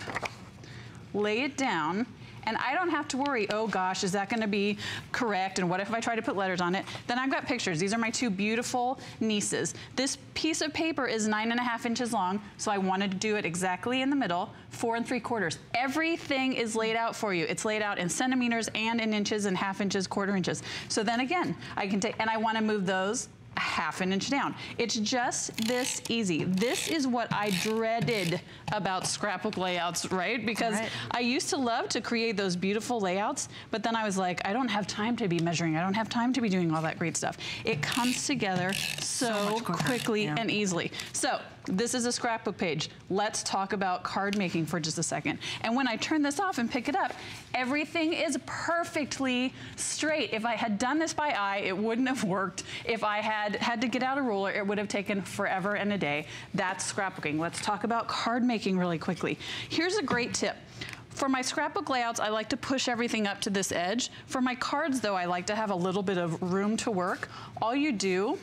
lay it down, and I don't have to worry, oh gosh, is that gonna be correct? And what if I try to put letters on it? Then I've got pictures. These are my two beautiful nieces. This piece of paper is nine and a half inches long, so I wanted to do it exactly in the middle, four and three quarters. Everything is laid out for you. It's laid out in centimeters and in inches and half inches, quarter inches. So then again, I can take, and I wanna move those half an inch down. It's just this easy. This is what I dreaded about scrapbook layouts, right? Because Right. I used to love to create those beautiful layouts, but then I was like, I don't have time to be measuring. I don't have time to be doing all that great stuff. It comes together so, quicker, quickly yeah. and easily. So this is a scrapbook page. Let's talk about card making for just a second. And when I turn this off and pick it up, everything is perfectly straight. If I had done this by eye, it wouldn't have worked. If I had had to get out a ruler, it would have taken forever and a day. That's scrapbooking. Let's talk about card making really quickly. Here's a great tip. For my scrapbook layouts, I like to push everything up to this edge. For my cards though, I like to have a little bit of room to work. All you do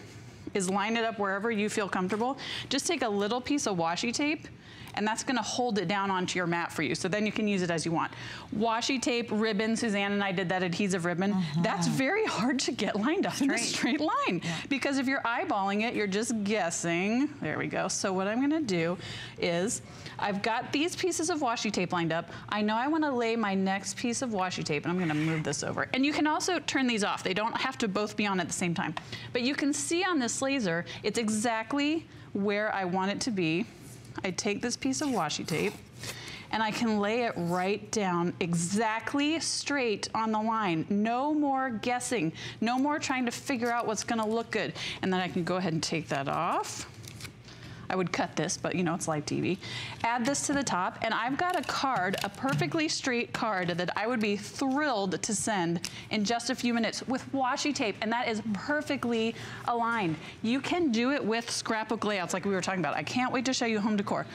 is line it up wherever you feel comfortable. Just take a little piece of washi tape and that's gonna hold it down onto your mat for you. So then you can use it as you want. Washi tape, ribbon, Suzanne and I did that adhesive ribbon. Mm -hmm. That's very hard to get lined up straight. in a straight line. Yeah. Because if you're eyeballing it, you're just guessing. There we go. So what I'm gonna do is, I've got these pieces of washi tape lined up. I know I wanna lay my next piece of washi tape, and I'm gonna move this over. And you can also turn these off. They don't have to both be on at the same time. But you can see on this laser, it's exactly where I want it to be. I take this piece of washi tape and I can lay it right down exactly straight on the line. No more guessing, no more trying to figure out what's gonna look good. And then I can go ahead and take that off. I would cut this, but you know, it's live TV. Add this to the top, and I've got a card, a perfectly straight card that I would be thrilled to send in just a few minutes with washi tape, and that is perfectly aligned. You can do it with scrapbook layouts like we were talking about. I can't wait to show you home decor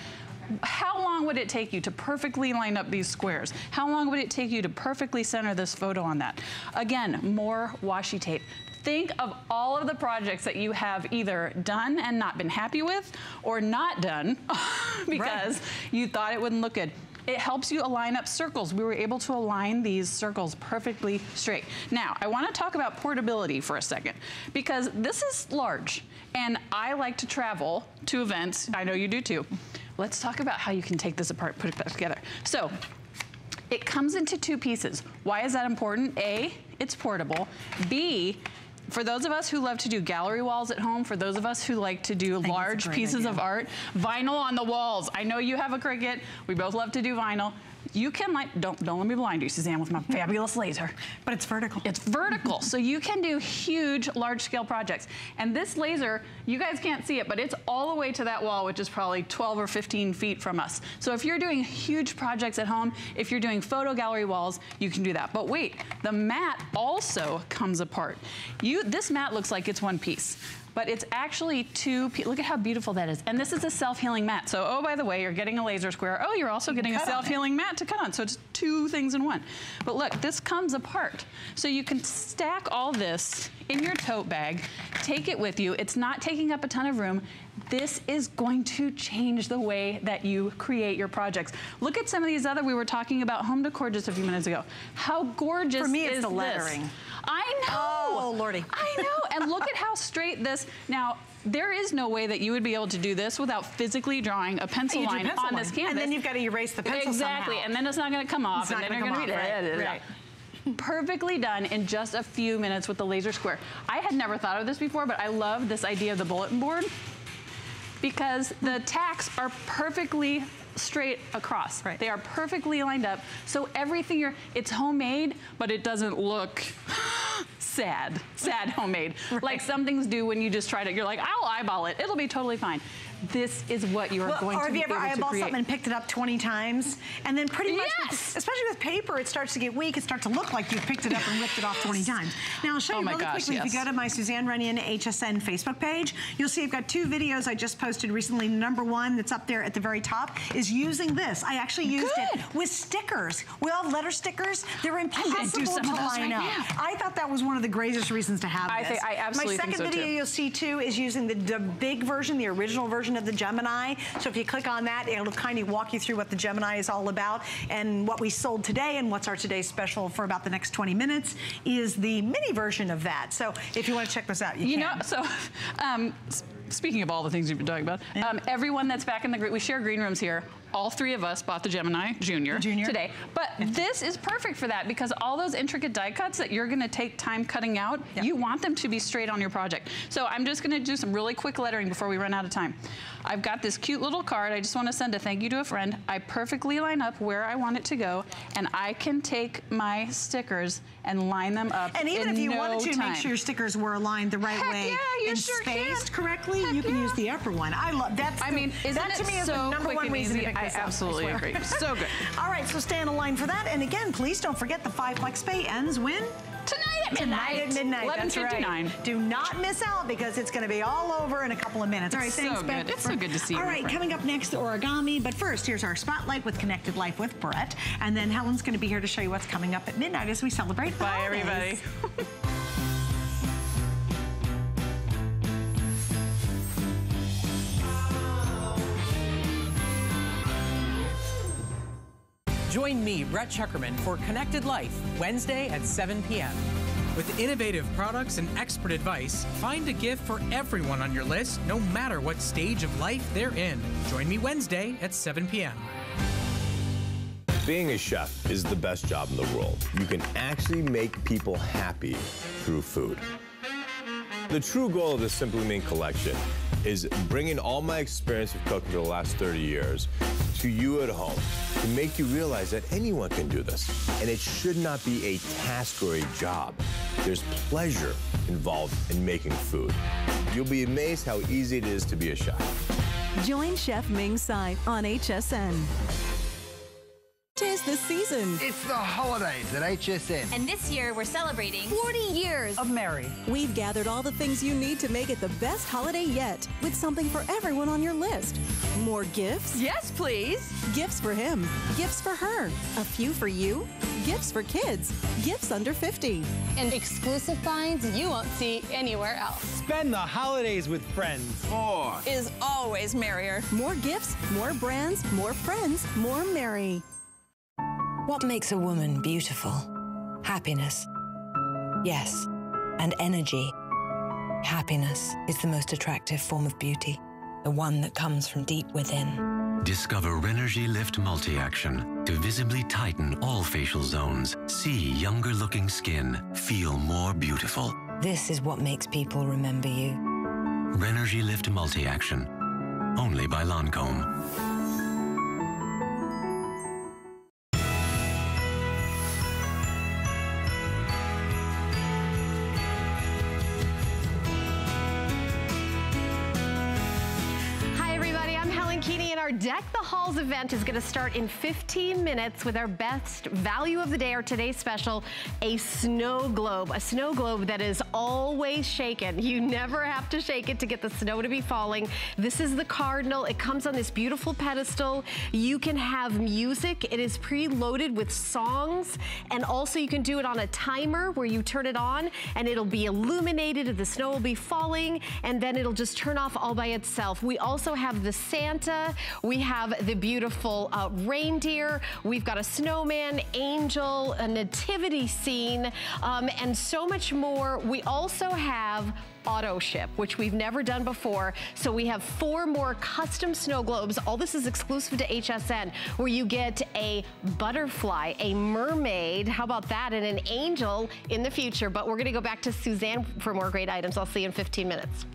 how long would it take you to perfectly line up these squares? How long would it take you to perfectly center this photo on that? Again, more washi tape think of all of the projects that you have either done and not been happy with or not done because right. you thought it wouldn't look good. It helps you align up circles. We were able to align these circles perfectly straight. Now, I wanna talk about portability for a second because this is large and I like to travel to events. I know you do too. Let's talk about how you can take this apart, put it back together. So, it comes into two pieces. Why is that important? A, it's portable. B, for those of us who love to do gallery walls at home, for those of us who like to do large pieces idea. of art, vinyl on the walls. I know you have a Cricut. We both love to do vinyl. You can like, don't, don't let me blind you, Suzanne, with my fabulous laser. But it's vertical. It's vertical, so you can do huge, large scale projects. And this laser, you guys can't see it, but it's all the way to that wall, which is probably 12 or 15 feet from us. So if you're doing huge projects at home, if you're doing photo gallery walls, you can do that. But wait, the mat also comes apart. You, this mat looks like it's one piece but it's actually two, look at how beautiful that is. And this is a self-healing mat. So, oh, by the way, you're getting a laser square. Oh, you're also getting a self-healing mat to cut on. So it's two things in one. But look, this comes apart. So you can stack all this in your tote bag, take it with you. It's not taking up a ton of room. This is going to change the way that you create your projects. Look at some of these other, we were talking about home decor just a few minutes ago. How gorgeous For me, it's the lettering. This? I know. Oh, Lordy. I know. And look at how straight this, now, there is no way that you would be able to do this without physically drawing a pencil line pencil on line. this canvas. And then you've got to erase the pencil Exactly, somehow. and then it's not going to come off, it's and then you're going to be right, right. perfectly done in just a few minutes with the laser square. I had never thought of this before, but I love this idea of the bulletin board because the tacks are perfectly straight across. Right. They are perfectly lined up. So everything you're, it's homemade, but it doesn't look sad, sad homemade. Right. Like some things do when you just try to, you're like, I'll eyeball it. It'll be totally fine this is what you are well, going to be able to create. Or have you ever eyeballed something and picked it up 20 times, and then pretty much, yes! with, especially with paper, it starts to get weak. It starts to look like you've picked it up and ripped it off 20 times. Now, I'll show oh you really gosh, quickly. Yes. If you go to my Suzanne Runyan HSN Facebook page, you'll see I've got two videos I just posted recently. Number one, that's up there at the very top, is using this. I actually used Good. it with stickers. We all have letter stickers. They're impossible to line right up. Now. I thought that was one of the greatest reasons to have I this. Think, I absolutely My second so video too. you'll see too is using the, the big version, the original version of the Gemini so if you click on that, it'll kind of walk you through what the Gemini is all about and what we sold today and what's our today's special for about the next 20 minutes is the mini version of that. So if you want to check this out, you, can you can. know, so um, speaking of all the things you've been talking about, yeah. um, everyone that's back in the group, we share green rooms here all three of us bought the Gemini Junior, Junior. today. But this is perfect for that because all those intricate die cuts that you're gonna take time cutting out, yep. you want them to be straight on your project. So I'm just gonna do some really quick lettering before we run out of time. I've got this cute little card. I just wanna send a thank you to a friend. I perfectly line up where I want it to go and I can take my stickers and line them up And even if you no wanted to time. make sure your stickers were aligned the right Heck way yeah, you and sure spaced can. correctly, Heck you can yeah. use the upper one. I love that's I the, mean, isn't that to me is so the number one reason easy? to pick I this up, absolutely I agree. So good. All right, so stay in line for that. And again, please don't forget the five flex pay ends when Tonight at midnight. Tonight at midnight, that's 11:59. right. Do not miss out because it's going to be all over in a couple of minutes. All right, So thanks, good. Beth. It's so good to see you, All right, friend. coming up next, origami. But first, here's our spotlight with Connected Life with Brett. And then Helen's going to be here to show you what's coming up at midnight as we celebrate Bye, holidays. everybody. Join me, Brett Chuckerman, for Connected Life, Wednesday at 7 p.m. With innovative products and expert advice, find a gift for everyone on your list, no matter what stage of life they're in. Join me Wednesday at 7 p.m. Being a chef is the best job in the world. You can actually make people happy through food. The true goal of the Simply Ming collection is bringing all my experience of cooking for the last 30 years to you at home to make you realize that anyone can do this. And it should not be a task or a job. There's pleasure involved in making food. You'll be amazed how easy it is to be a chef. Join Chef Ming Tsai on HSN. Tis the season. It's the holidays at HSN. And this year we're celebrating 40 years of Mary. We've gathered all the things you need to make it the best holiday yet with something for everyone on your list. More gifts? Yes, please. Gifts for him, gifts for her, a few for you, gifts for kids, gifts under 50. And exclusive finds you won't see anywhere else. Spend the holidays with friends. More is always merrier. More gifts, more brands, more friends, more merry. What makes a woman beautiful? Happiness. Yes, and energy. Happiness is the most attractive form of beauty, the one that comes from deep within. Discover Rénergie Lift Multi-Action to visibly tighten all facial zones. See younger looking skin. Feel more beautiful. This is what makes people remember you. Rénergie Lift Multi-Action. Only by Lancome. Keeney, our Deck the Halls event is going to start in 15 minutes with our best value of the day, or today's special, a snow globe. A snow globe that is always shaken. You never have to shake it to get the snow to be falling. This is the Cardinal. It comes on this beautiful pedestal. You can have music. It is preloaded with songs, and also you can do it on a timer where you turn it on, and it'll be illuminated, and the snow will be falling, and then it'll just turn off all by itself. We also have the Santa. We have the beautiful uh, reindeer. We've got a snowman, angel, a nativity scene, um, and so much more. We also have auto ship, which we've never done before. So we have four more custom snow globes. All this is exclusive to HSN, where you get a butterfly, a mermaid, how about that, and an angel in the future. But we're gonna go back to Suzanne for more great items. I'll see you in 15 minutes.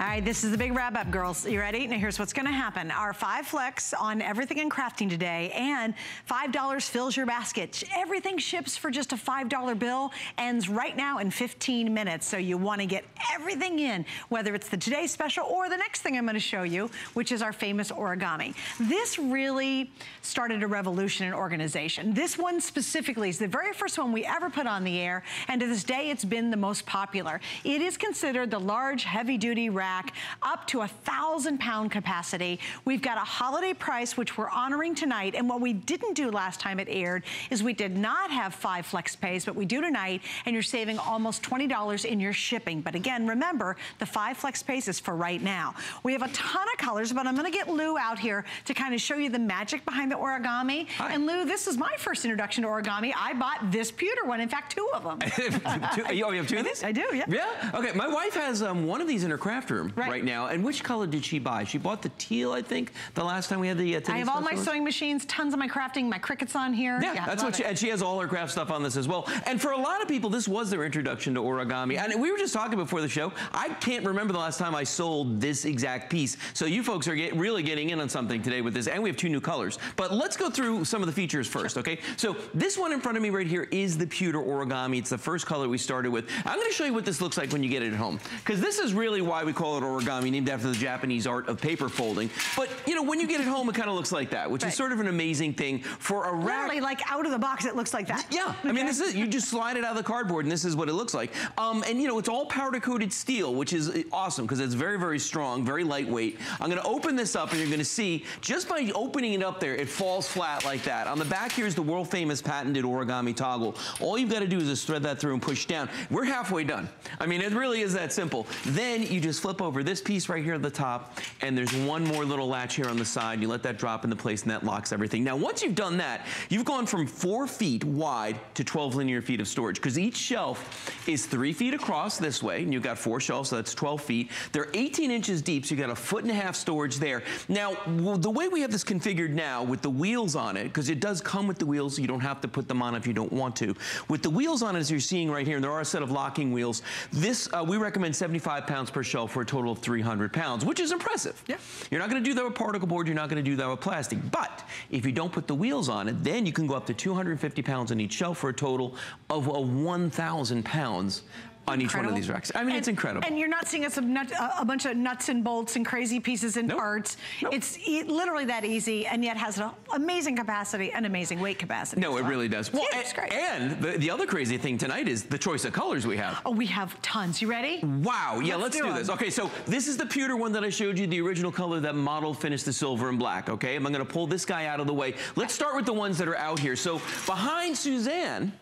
All right, this is the big wrap up, girls. You ready? Now here's what's gonna happen. Our five flex on everything in crafting today and $5 fills your basket. Everything ships for just a $5 bill, ends right now in 15 minutes. So you wanna get everything in, whether it's the today special or the next thing I'm gonna show you, which is our famous origami. This really started a revolution in organization. This one specifically is the very first one we ever put on the air, and to this day it's been the most popular. It is considered the large heavy duty rack up to a thousand pound capacity. We've got a holiday price, which we're honoring tonight. And what we didn't do last time it aired is we did not have five flex pays, but we do tonight. And you're saving almost $20 in your shipping. But again, remember, the five flex pays is for right now. We have a ton of colors, but I'm gonna get Lou out here to kind of show you the magic behind the origami. And Lou, this is my first introduction to origami. I bought this pewter one, in fact, two of them. two, oh, you have two of these? I do, yeah. Yeah? Okay, my wife has um, one of these in her craft room right. now. And which color did she buy? She bought the teal, I think, the last time we had the uh, I have all my sewing machines, tons of my crafting, my Cricuts on here. Yeah, that's what she, it. and she has all her craft stuff on this as well. And for a lot of people, this was their introduction to origami. And we were just talking before the show. I can't remember the last time I sold this exact piece. So you folks are get, really getting in on something today with this. And we have two new colors. But let's go through some of the features first, okay? So this one in front of me right here is the pewter origami. It's the first color we started with. I'm going to show you what this looks like when you get it at home. Because this is really why we call call it origami, named after the Japanese art of paper folding. But, you know, when you get it home, it kind of looks like that, which Right. is sort of an amazing thing for a rack. Literally, like out of the box, it looks like that. Yeah, I mean, this is you just slide it out of the cardboard, and this is what it looks like. Um, and you know, it's all powder coated steel, which is uh, awesome because it's very, very strong, very lightweight. I'm going to open this up, and you're going to see just by opening it up there, it falls flat like that. On the back here is the world famous patented origami toggle. All you've got to do is just thread that through and push down. We're halfway done. I mean, it really is that simple. Then you just flip over this piece right here at the top, and there's one more little latch here on the side. You let that drop into place, and that locks everything. Now, once you've done that, you've gone from four feet wide to 12 linear feet of storage because each shelf is three feet across this way, and you've got four shelves, so that's 12 feet. They're 18 inches deep, so you've got a foot and a half storage there. Now, the way we have this configured now with the wheels on it, because it does come with the wheels, you don't have to put them on if you don't want to. With the wheels on it, as you're seeing right here, and there are a set of locking wheels, this, uh, we recommend 75 pounds per shelf for a total of 300 pounds, which is impressive. Yeah. You're not gonna do that with particle board, you're not gonna do that with plastic. But if you don't put the wheels on it, then you can go up to 250 pounds on each shelf for a total of uh, 1,000 pounds on each one of these racks. I mean, it's incredible. And you're not seeing us a, nut, a, a bunch of nuts and bolts and crazy pieces and parts. It's e- literally that easy, and yet has an amazing capacity and amazing weight capacity. no, it well. really does. Well, Yeah, it's great. and, and the, the other crazy thing tonight is the choice of colors we have. Oh, we have tons. You ready? Wow, yeah, let's, Let's do, do this. Okay, so this is the pewter one that I showed you, the original color that model finished the silver and black, okay? I'm gonna pull this guy out of the way. Let's start with the ones that are out here. So behind Suzanne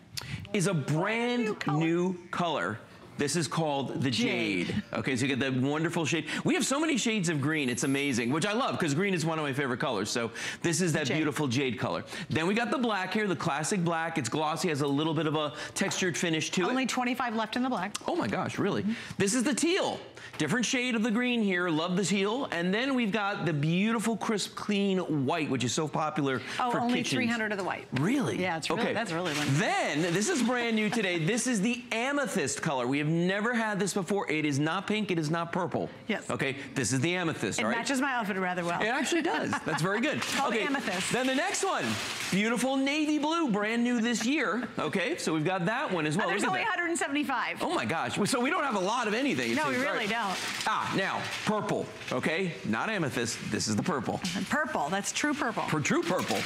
is a brand new color. This is called the jade. Jade. Okay, so you get that wonderful shade. We have so many shades of green, it's amazing, which I love because green is one of my favorite colors. So this is that Jade. beautiful jade color. Then we got the black here, the classic black. It's glossy, has a little bit of a textured finish to it. Only 25 left in the black. Oh my gosh, really? Mm-hmm. This is the teal. Different shade of the green here. Love the teal. And then we've got the beautiful, crisp, clean white, which is so popular Oh, for only kitchens. 300 of the white. Really? Yeah, it's really, okay. that's really limited. Then, this is brand new today. This is the amethyst color. We have never had this before. It is not pink. It is not purple. Yes. Okay, this is the amethyst, It all right? matches my outfit rather well. It actually does. That's very good. Called okay. amethyst. Then the next one, beautiful navy blue, brand new this year. Okay, so we've got that one as well. Oh, there's Look only 175. Oh my gosh. So we don't have a lot of anything. No, we really right? Don't. Ah, now, purple, okay? Not amethyst, this is the purple. Purple, that's true purple. For true purple.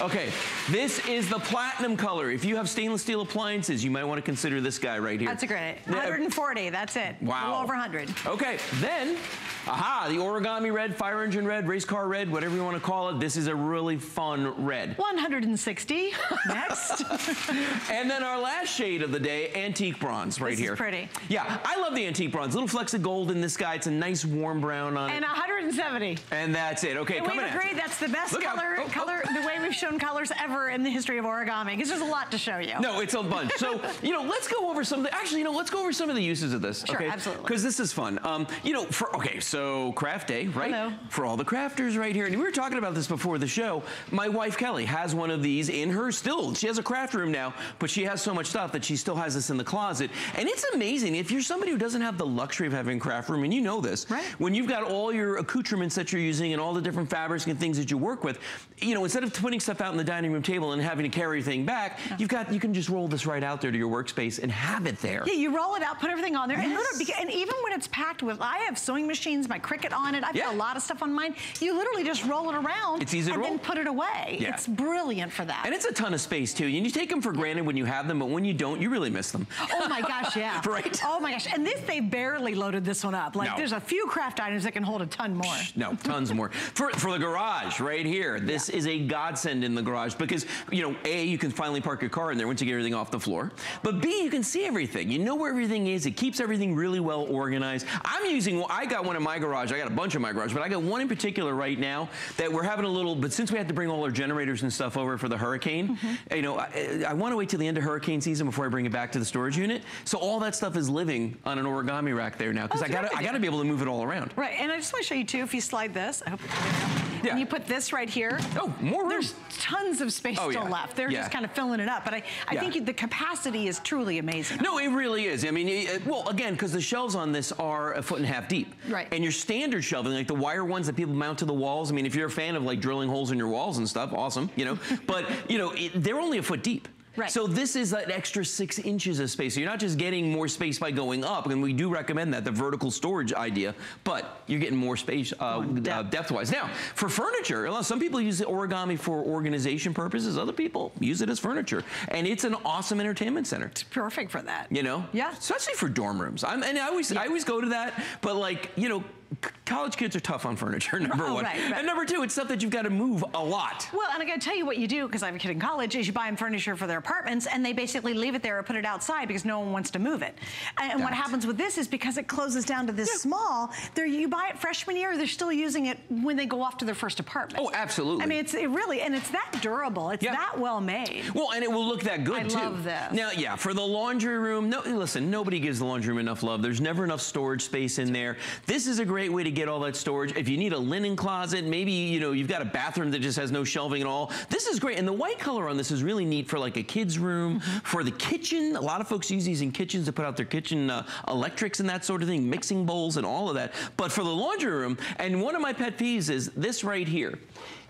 Okay, this is the platinum color. If you have stainless steel appliances, you might want to consider this guy right here. That's a great. Yeah. 140, that's it. A Wow. little over 100. Okay, then, aha, the origami red, fire engine red, race car red, whatever you want to call it. This is a really fun red. 160. Next. And then our last shade of the day, antique bronze right This is here. pretty. Yeah, I love the antique bronze. Little flecks of gold in this guy. It's a nice warm brown on and it. 170. And that's it. Okay, And coming we've agreed that's the best Look color, Oh, oh. color, the way we've shown colors ever in the history of origami, because there's a lot to show you. No, it's a bunch. So, you know, let's go over some of the, actually, you know, let's go over some of the uses of this. Sure, okay? absolutely. Because this is fun. Um, you know, for, okay, so craft day, right? Hello. For all the crafters right here. And we were talking about this before the show. My wife, Kelly, has one of these in her still. She has a craft room now, but she has so much stuff that she still has this in the closet. And it's amazing. If you're somebody who doesn't have the luxury of having a craft room, and you know this, right. when you've got all your accoutrements that you're using and all the different fabrics and things that you work with, you know, instead of putting stuff out on the dining room table and having to carry everything back, you've got, you can just roll this right out there to your workspace and have it there. Yeah, you roll it out, put everything on there, and, Yes. literally, and even when it's packed with, I have sewing machines, my Cricut on it, I've got a lot of stuff on mine. You literally just roll it around It's easy to and roll. then put it away. Yeah. It's brilliant for that. And it's a ton of space too. And you take them for granted when you have them, but when you don't, you really miss them. Oh my gosh, yeah. Right. Oh my gosh. And this, they barely loaded this one up. Like No. there's a few craft items that can hold a ton more. No, tons more. For, for the garage right here, this is a godsend in the garage because, you know, A, you can finally park your car in there once you get everything off the floor. But B, you can see everything. You know where everything is. It keeps everything really well organized. I'm using, I got one in my garage. I got a bunch in my garage, but I got one in particular right now that we're having a little, but since we had to bring all our generators and stuff over for the hurricane, mm-hmm. you know, I, I want to wait till the end of hurricane season before I bring it back to the storage unit. So all that stuff is living on an origami rack there now because I got to I got to be able to move it all around. Right, and I just want to show you too, if you slide this, I hope you and you put this right here. Oh, more room. There's tons of space Oh, still yeah. left. They're Yeah. just kind of filling it up. But I, I Yeah. think the capacity is truly amazing. No, it really is. I mean, it, well, again, because the shelves on this are a foot and a half deep. Right. And your standard shelving, like the wire ones that people mount to the walls, I mean, if you're a fan of like drilling holes in your walls and stuff, awesome, you know. but, you know, it, they're only a foot deep. Right. So this is an extra six inches of space. So you're not just getting more space by going up, and we do recommend that, the vertical storage idea, but you're getting more space uh, uh, depth-wise. Now, for furniture, some people use the origami for organization purposes. Other people use it as furniture. And it's an awesome entertainment center. It's perfect for that. You know? Yeah. Especially for dorm rooms. I'm, and I always, yeah. I always go to that, but like, you know, college kids are tough on furniture, number oh, one. Right, right. And number two, it's stuff that you've got to move a lot. Well, and I got to tell you what you do, because I have a kid in college, is you buy them furniture for their apartments, and they basically leave it there or put it outside because no one wants to move it. And what happens with this is because it closes down to this yeah. small, you buy it freshman year, they're still using it when they go off to their first apartment. Oh, absolutely. I mean, it's it really, and it's that durable. It's yeah. that well made. Well, and it will look that good, I too. I love this. Now, yeah, for the laundry room, no, listen, nobody gives the laundry room enough love. There's never enough storage space in there. This is a great way to get all that storage. If you need a linen closet, maybe, you know, you've got a bathroom that just has no shelving at all. This is great. And the white color on this is really neat for like a kid's room, for the kitchen. A lot of folks use these in kitchens to put out their kitchen uh, electrics and that sort of thing, mixing bowls and all of that. But for the laundry room, and one of my pet peeves is this right here.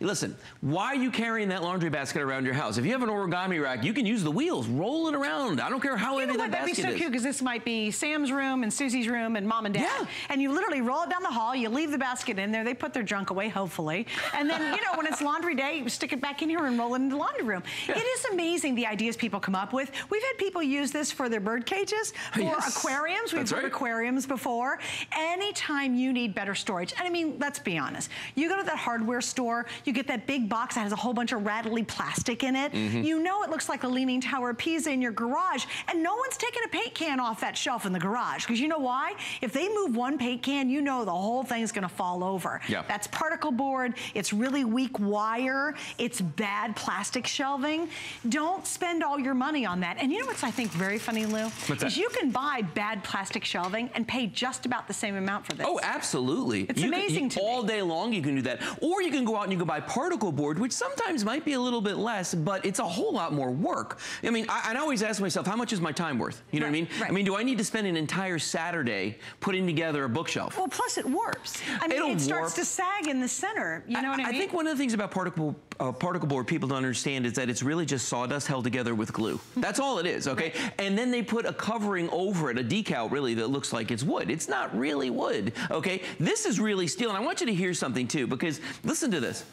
Listen, why are you carrying that laundry basket around your house? If you have an origami rack, you can use the wheels, roll it around. I don't care how you heavy that basket is. That'd be so cute because this might be Sam's room and Susie's room and mom and dad. Yeah. And you literally roll it down the hall, you leave the basket in there, they put their junk away, hopefully. And then, you know, when it's laundry day, you stick it back in here and roll it in the laundry room. Yeah. It is amazing the ideas people come up with. We've had people use this for their bird cages, for yes. aquariums. We've heard right. aquariums before. Anytime you need better storage, and I mean, let's be honest, you go to that hardware store, you get that big box that has a whole bunch of rattly plastic in it. Mm -hmm. You know it looks like a Leaning Tower of Pisa in your garage, and no one's taking a paint can off that shelf in the garage. Because you know why? If they move one paint can, you know the whole thing's gonna fall over. Yeah. That's particle board, it's really weak wire, it's bad plastic shelving. Don't spend all your money on that. And you know what's, I think, very funny, Lou? What's is you can buy bad plastic shelving and pay just about the same amount for this. Oh, absolutely. It's you amazing can, you, All me. day long you can do that. Or you can go out and you can buy particle board, which sometimes might be a little bit less, but it's a whole lot more work. I mean, I, I always ask myself, how much is my time worth? You know right, what I mean? Right. I mean, do I need to spend an entire Saturday putting together a bookshelf? Well, plus it warps. I mean, It'll it starts warp. to sag in the center. You know what I mean? I think one of the things about particle uh, particle board people don't understand is that it's really just sawdust held together with glue. That's all it is, okay? Right. And then they put a covering over it, a decal really that looks like it's wood. It's not really wood, okay? This is really steel, and I want you to hear something too, because listen to this.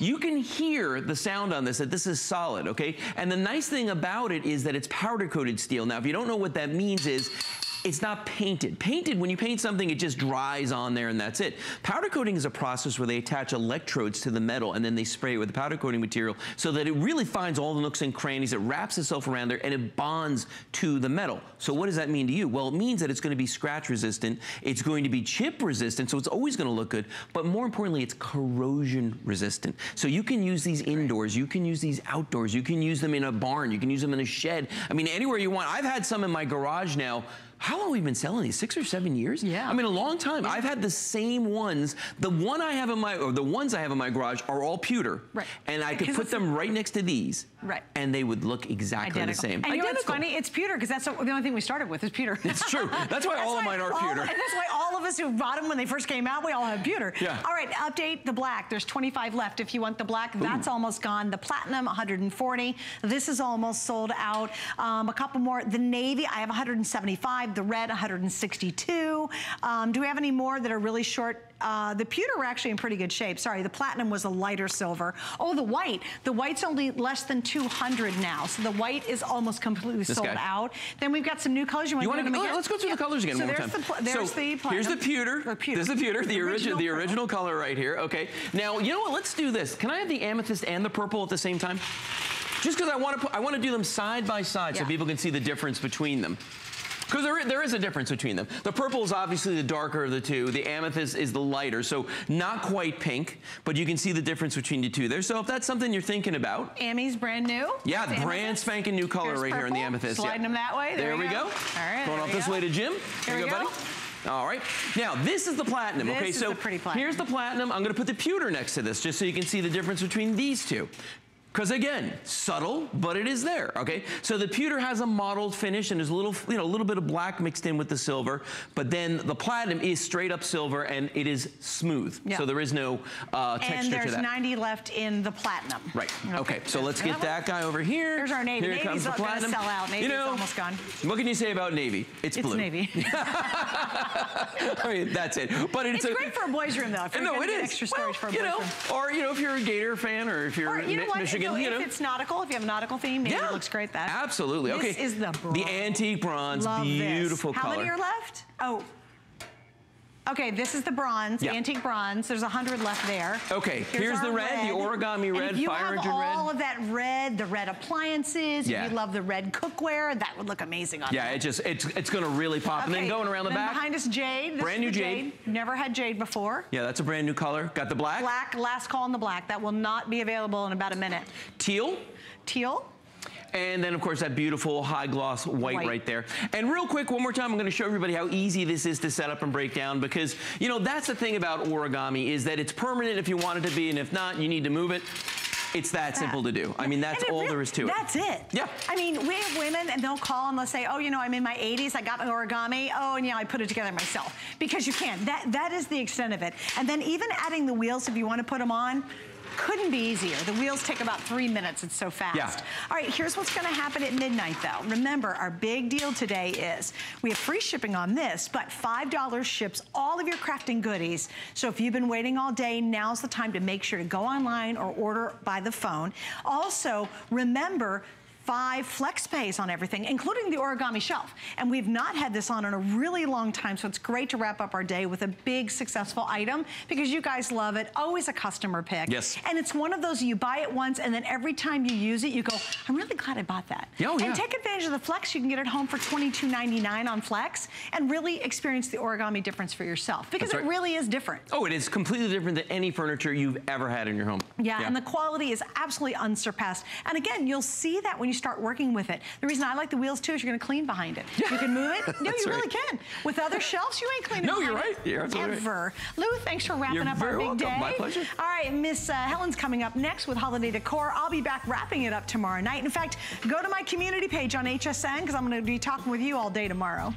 You can hear the sound on this, that this is solid, okay? And the nice thing about it is that it's powder coated steel. Now, if you don't know what that means is, it's not painted. Painted, when you paint something, it just dries on there and that's it. Powder coating is a process where they attach electrodes to the metal and then they spray it with the powder coating material so that it really finds all the nooks and crannies. It wraps itself around there and it bonds to the metal. So what does that mean to you? Well, it means that it's going to be scratch resistant. It's going to be chip resistant, so it's always going to look good. But more importantly, it's corrosion resistant. So you can use these indoors. You can use these outdoors. You can use them in a barn. You can use them in a shed. I mean, anywhere you want. I've had some in my garage now how long have we been selling these? Six or seven years? Yeah. I mean, a long time. Yeah. I've had the same ones. The one I have in my, or the ones I have in my garage are all pewter. Right. And I could put them right next to these. Right. And they would look exactly Identical. the same. And Identical. you know what's funny? It's pewter because that's the only thing we started with is pewter. It's true. That's why that's all why of mine are all, pewter. And that's why all of us who bought them when they first came out, we all have pewter. Yeah. All right, update the black. There's 25 left. If you want the black, that's almost gone. The platinum, 140. This is almost sold out. Um, a couple more. The navy, I have 175. The red, 162. Um, do we have any more that are really short uh, the pewter were actually in pretty good shape. Sorry, the platinum was a lighter silver. Oh, the white. The white's only less than 200 now. So the white is almost completely This sold guy. out. Then we've got some new colors. You want, You to wanna go let's go through the colors again so one more there's time. The, there's so the platinum. here's the pewter. Or pewter. This is the pewter, the, original, the purple. original color right here. Okay. Now you know what? Let's do this. Can I have the amethyst and the purple at the same time? Just because I want to I want to do them side by side so people can see the difference between them. Because there, there is a difference between them. The purple is obviously the darker of the two. The amethyst is the lighter, so not quite pink, but you can see the difference between the two there. So if that's something you're thinking about, Amy's brand new. yeah, It's brand amethyst. spanking new color Here's right here in the amethyst. Sliding yeah. them that way. There, There, we go. All right. Going off this go. way to Jim. Here you we go, go. buddy. All right. Now, this is the platinum. This okay, is so the pretty platinum. here's the platinum. I'm going to put the pewter next to this just so you can see the difference between these two. Because again, subtle, but it is there, okay? So the pewter has a mottled finish and there's a little, you know, a little bit of black mixed in with the silver, but then the platinum is straight up silver and it is smooth. Yeah. So there is no uh, texture And there's 90 left in the platinum. Right. Okay. So let's get that guy over here. Here's our navy. Here Navy's comes the platinum. sell out. Navy's you know, almost gone. What can you say about navy? It's, blue. It's blue. navy. I mean, that's it. But it's, It's a, great for a boys' room, though. No, it is. extra storage for a you know, room. or you know, if you're a Gator fan, or if you're Or you know Michigan, So you if it's nautical, if you have a nautical theme, maybe Yeah. it looks great. That Absolutely. This okay. This is the bronze. The antique bronze, Love beautiful this. How color. many are left? Oh. Okay, this is the bronze, Yeah. antique bronze. There's a 100 left there. Okay, here's the our red, the origami red, if you fire engine red. all of that red, the red appliances, Yeah. if you love the red cookware, that would look amazing on Yeah, that. it just it's it's gonna really pop. And then going around the then back. behind us, jade. This Brand is new the jade. Never had jade before. Yeah, that's a brand new color. Got the black, Black, last call on the black. That will not be available in about a minute. teal. Teal. And then, of course, that beautiful high gloss white, White. right there. And real quick, one more time, I'm going to show everybody how easy this is to set up and break down because, you know, that's the thing about origami is that it's permanent if you want it to be, and if not, you need to move it. It's that simple to do. I mean, that's all real- there is to it. That's it. Yeah. I mean, we have women and they'll call and they'll say, oh, you know, I'm in my 80s, I got my origami. Oh, and yeah, I put it together myself. Because you can. That That is the extent of it. And then even adding the wheels, if you want to put them on, couldn't be easier. The wheels take about three minutes. It's so fast. Yeah. All right, here's what's going to happen at midnight, though. Remember, our big deal today is we have free shipping on this, but $5 ships all of your crafting goodies. So if you've been waiting all day, now's the time to make sure to go online or order by the phone. Also, remember, five flex pays on everything, including the origami shelf. And we've not had this on in a really long time, so it's great to wrap up our day with a big successful item because you guys love it. Always a customer pick. Yes. And it's one of those you buy it once and then every time you use it, you go, I'm really glad I bought that. Oh, yeah. And take advantage of the Flex. You can get it home for $22.99 on Flex and really experience the origami difference for yourself because That's it really is different. Oh, it is completely different than any furniture you've ever had in your home. Yeah, and the quality is absolutely unsurpassed. And again, you'll see that when you start working with it. The reason I like the wheels too is you're gonna clean behind it. You can move it. No, you right. really can. With other shelves, you ain't cleaning No, you're it right. You're absolutely right. Ever. Lou, thanks for wrapping You're up our big welcome. day. My pleasure. All right, Miss uh, Helen's coming up next with Holiday Decor. I'll be back wrapping it up tomorrow night. In fact, go to my community page on HSN because I'm gonna be talking with you all day tomorrow.